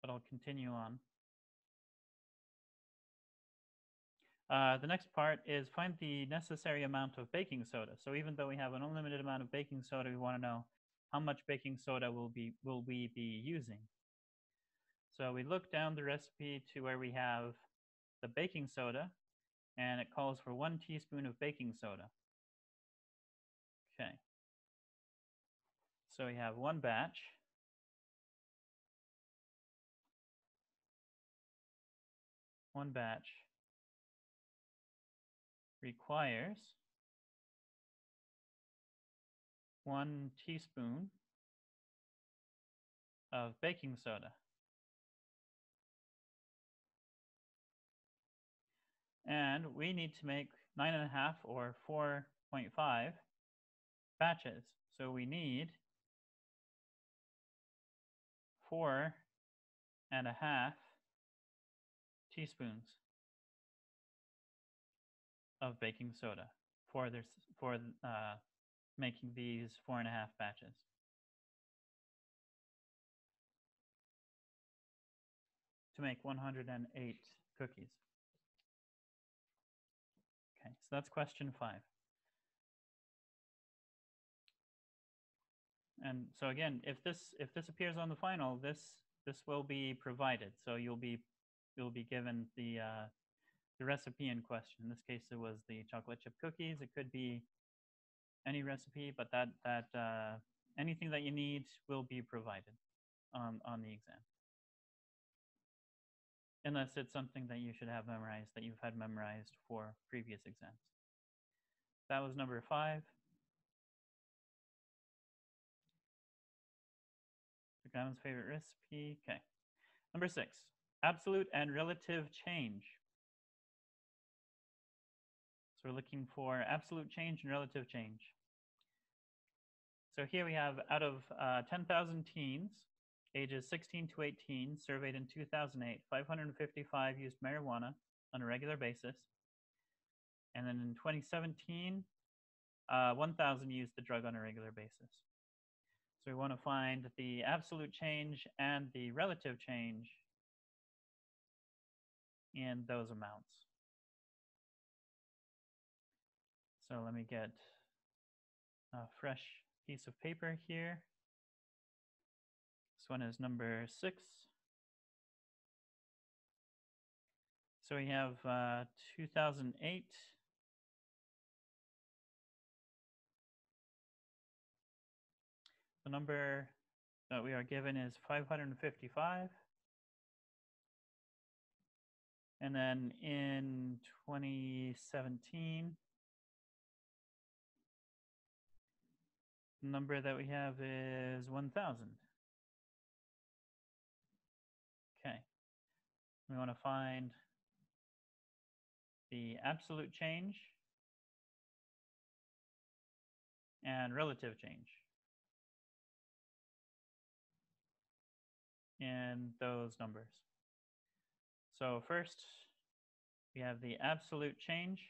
But I'll continue on. Uh, the next part is find the necessary amount of baking soda. So even though we have an unlimited amount of baking soda, we want to know how much baking soda will be will we be using. So we look down the recipe to where we have the baking soda, and it calls for one teaspoon of baking soda. Okay. So we have one batch. One batch requires one teaspoon of baking soda. And we need to make nine and a half or 4.5 batches. So we need four and a half teaspoons of baking soda for this for uh, making these four and a half batches. To make 108 cookies. Okay, so that's question five. And so again, if this if this appears on the final, this this will be provided. So you'll be you'll be given the uh, the recipe in question. In this case, it was the chocolate chip cookies. It could be any recipe, but that that uh, anything that you need will be provided on on the exam, unless it's something that you should have memorized that you've had memorized for previous exams. That was number five. Grandma's favorite recipe. Okay. Number six, absolute and relative change. So we're looking for absolute change and relative change. So here we have out of uh, 10,000 teens, ages 16 to 18, surveyed in 2008, 555 used marijuana on a regular basis. And then in 2017, uh, 1,000 used the drug on a regular basis. So we want to find the absolute change and the relative change in those amounts. So let me get a fresh piece of paper here. This one is number six. So we have uh, 2008 The number that we are given is 555. And then in 2017, the number that we have is 1,000. Okay. We want to find the absolute change and relative change in those numbers. So first, we have the absolute change.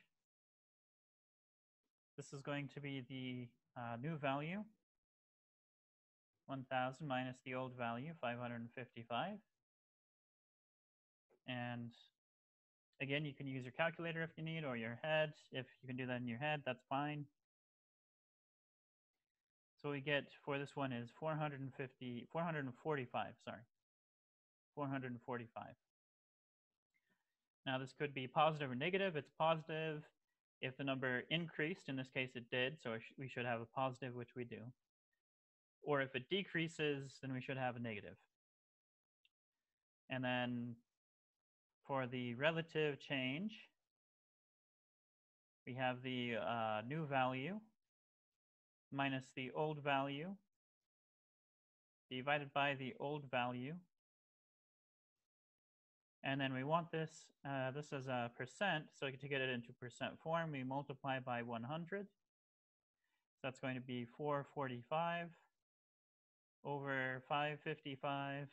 This is going to be the uh, new value, 1,000 minus the old value, 555. And again, you can use your calculator if you need, or your head. If you can do that in your head, that's fine. So we get for this one is 450, 445, sorry, 445. Now this could be positive or negative. It's positive if the number increased, in this case it did, so we should have a positive, which we do. Or if it decreases, then we should have a negative. And then for the relative change, we have the uh, new value minus the old value divided by the old value. And then we want this, uh, this is a percent, so to get it into percent form, we multiply by 100. So that's going to be 445 over 555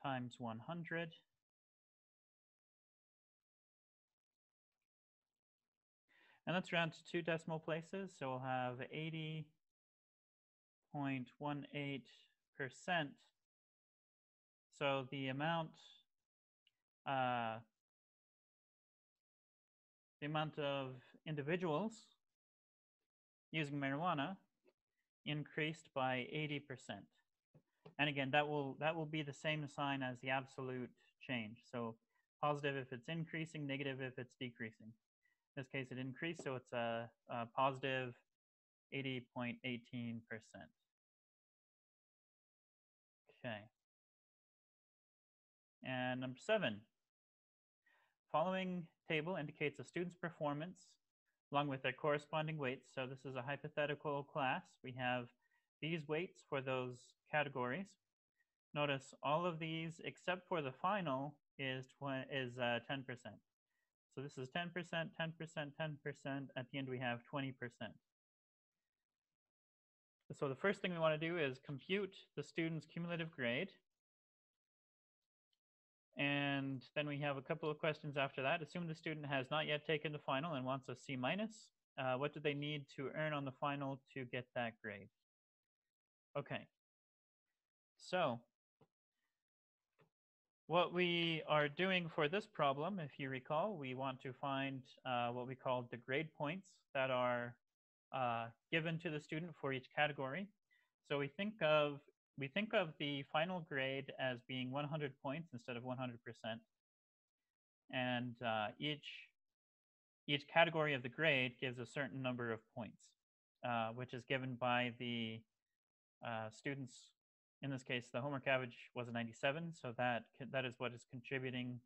times 100. And let's round to two decimal places. So we'll have 80.18%. So the amount, uh, the amount of individuals using marijuana increased by 80%. And again, that will that will be the same sign as the absolute change. So positive if it's increasing, negative if it's decreasing. In this case, it increased, so it's a, a positive 80.18%. Okay. And number seven, following table indicates a student's performance along with their corresponding weights. So this is a hypothetical class. We have these weights for those categories. Notice all of these except for the final is, is 10%. Uh, so this is 10%, 10%, 10%. At the end, we have 20%. So the first thing we want to do is compute the student's cumulative grade. And then we have a couple of questions after that. Assume the student has not yet taken the final and wants a C minus. Uh, what do they need to earn on the final to get that grade? Okay. So what we are doing for this problem, if you recall, we want to find uh, what we call the grade points that are uh, given to the student for each category. So we think of we think of the final grade as being 100 points instead of 100%. And uh, each each category of the grade gives a certain number of points, uh, which is given by the uh, students in this case, the homework average was a 97, so that that is what is contributing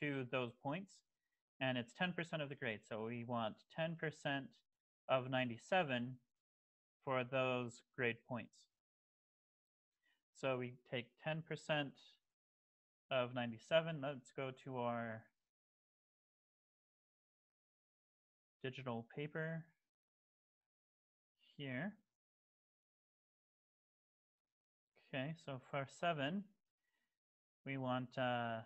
to those points. And it's 10% of the grade, so we want 10% of 97 for those grade points. So we take 10% of 97. Let's go to our digital paper here. Okay, so for seven, we want uh,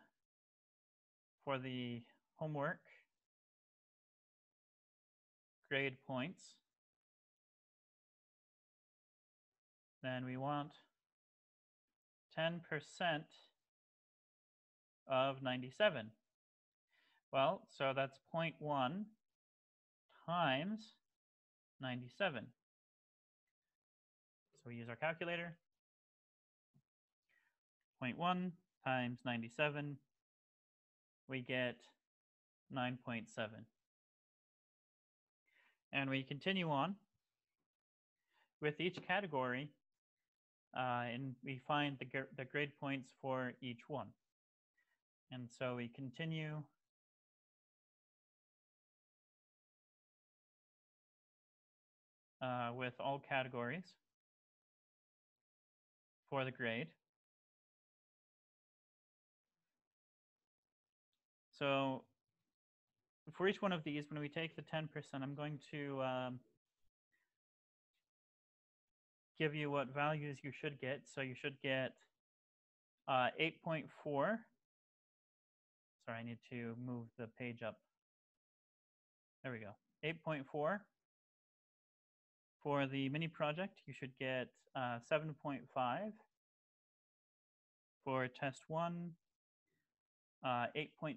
for the homework grade points. Then we want 10% of 97. Well, so that's 0.1 times 97. So we use our calculator. 0.1 times 97, we get 9.7. And we continue on. with each category, and we find the, the grade points for each one. And so we continue. Uh, with all categories for the grade. So for each one of these, when we take the 10%, I'm going to um, give you what values you should get. So you should get uh, 8.4. Sorry, I need to move the page up. There we go. 8.4. For the mini project, you should get uh, 7.5. For test one, uh, 8.6.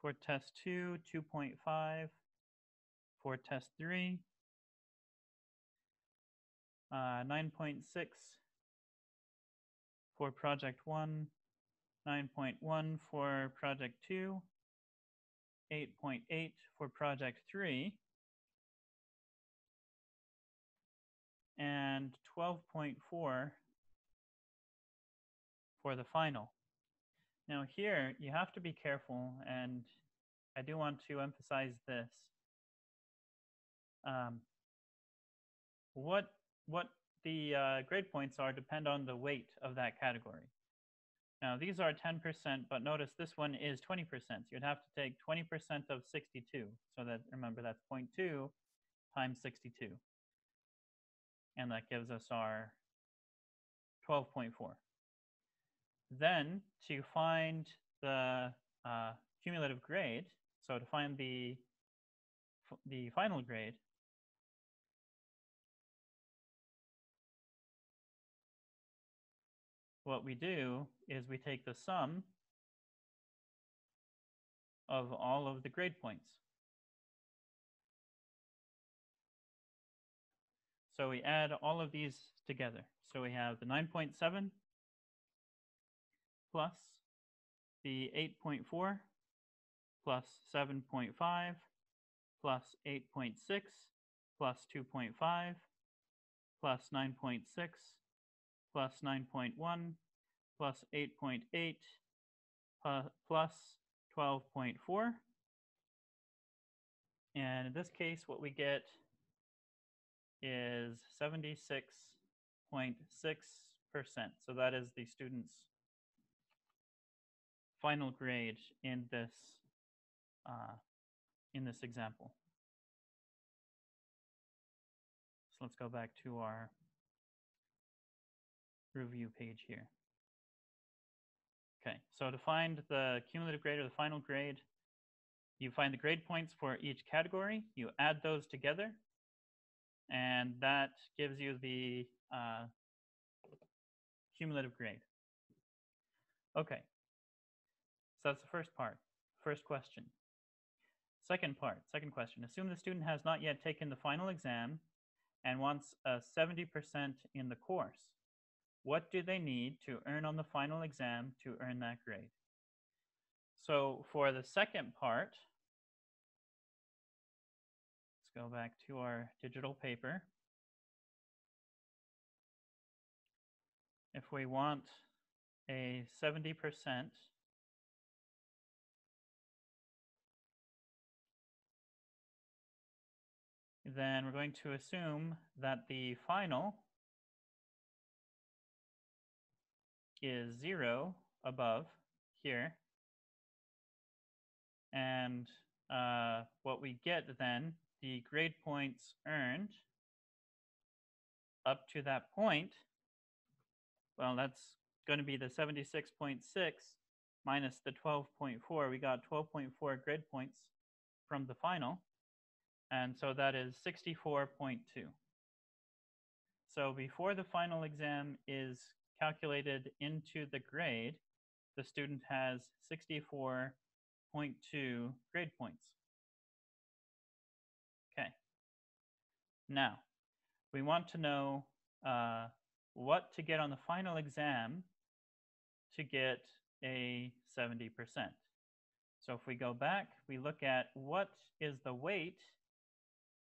For test two, 2.5. For test three, uh, 9.6. For project one, 9.1 for project two, 8.8 for project three, and 12.4 for the final. Now here, you have to be careful, and I do want to emphasize this. Um, what, what the uh, grade points are depend on the weight of that category. Now these are 10%, but notice this one is 20%. You'd have to take 20% of 62. So that, remember, that's 0.2 times 62 and that gives us our 12.4. Then to find the uh, cumulative grade, so to find the, the final grade, what we do is we take the sum of all of the grade points. So we add all of these together. So we have the 9.7 plus the 8.4 plus 7.5 plus 8.6 plus 2.5 plus 9.6 plus 9.1 plus 8.8 uh, plus 12.4. And in this case, what we get is 76.6%. So that is the student's final grade in this uh, in this example. So let's go back to our review page here. Okay, so to find the cumulative grade or the final grade, you find the grade points for each category, you add those together, and that gives you the uh, cumulative grade. Okay, so that's the first part, first question. Second part, second question. Assume the student has not yet taken the final exam and wants a 70% in the course. What do they need to earn on the final exam to earn that grade? So for the second part, let's go back to our digital paper. If we want a 70%, then we're going to assume that the final is zero above here. And uh, what we get then, the grade points earned up to that point, well, that's going to be the 76.6 minus the 12.4. We got 12.4 grade points from the final. And so that is 64.2. So before the final exam is calculated into the grade, the student has 64.2 grade points. Okay. Now, we want to know uh, what to get on the final exam to get a 70%. So if we go back, we look at what is the weight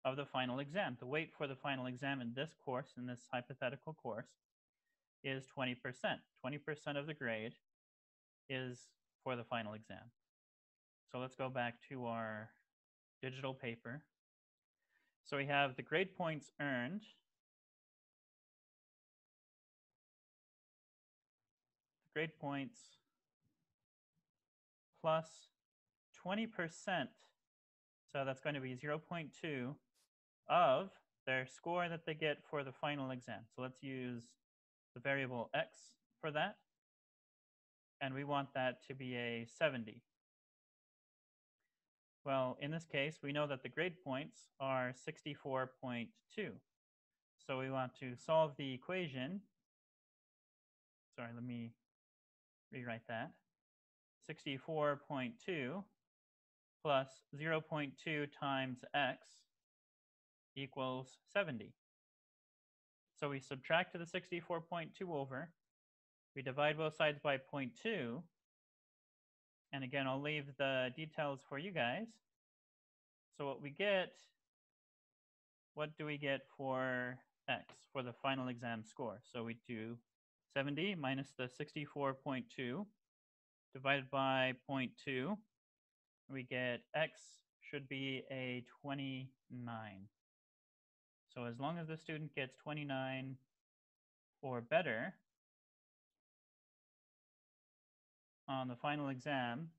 of the final exam. The weight for the final exam in this course, in this hypothetical course, is 20%. 20% of the grade is for the final exam. So let's go back to our digital paper. So we have the grade points earned. Grade points plus 20%. So that's going to be 0.2 of their score that they get for the final exam. So let's use the variable x for that. And we want that to be a 70. Well, in this case, we know that the grade points are 64.2. So we want to solve the equation. Sorry, let me rewrite that. 64.2 plus 0.2 times x equals 70. So we subtract to the 64.2 over. We divide both sides by 0.2. And again, I'll leave the details for you guys. So what we get, what do we get for x, for the final exam score? So we do 70 minus the 64.2 divided by 0.2. We get x should be a 29. So as long as the student gets 29 or better on the final exam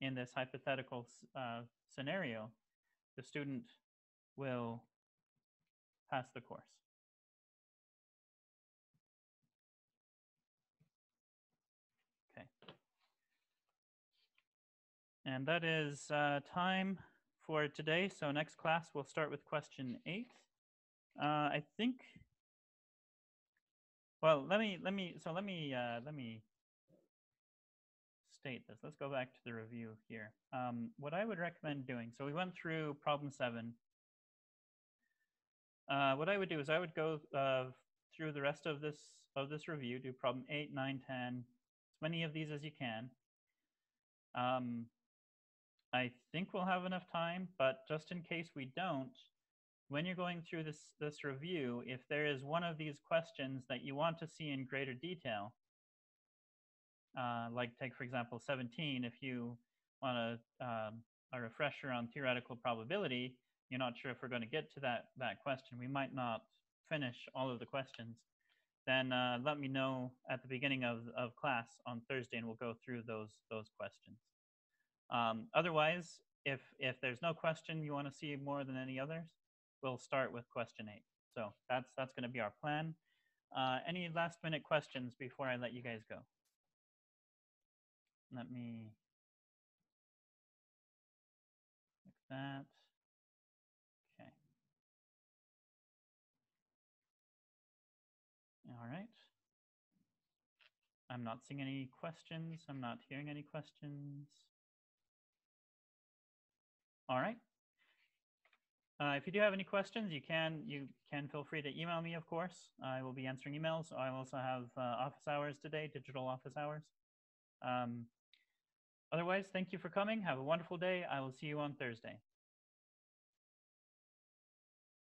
in this hypothetical uh, scenario, the student will pass the course. Okay. And that is uh, time for today. So next class, we'll start with question eight. Uh, I think. Well, let me let me so let me uh, let me state this. Let's go back to the review here. Um, what I would recommend doing. So we went through problem seven. Uh, what I would do is I would go uh, through the rest of this of this review, do problem eight, nine, ten, as many of these as you can. Um, I think we'll have enough time, but just in case we don't, when you're going through this, this review, if there is one of these questions that you want to see in greater detail, uh, like take, for example, 17, if you want a, um, a refresher on theoretical probability, you're not sure if we're going to get to that, that question, we might not finish all of the questions, then uh, let me know at the beginning of, of class on Thursday and we'll go through those, those questions. Um, otherwise, if, if there's no question you want to see more than any others, we'll start with question eight. So that's that's going to be our plan. Uh, any last minute questions before I let you guys go? Let me like that. Okay. All right. I'm not seeing any questions. I'm not hearing any questions. All right. Uh, if you do have any questions, you can you can feel free to email me, of course. I will be answering emails. I also have uh, office hours today, digital office hours. Um, otherwise, thank you for coming. Have a wonderful day. I will see you on Thursday.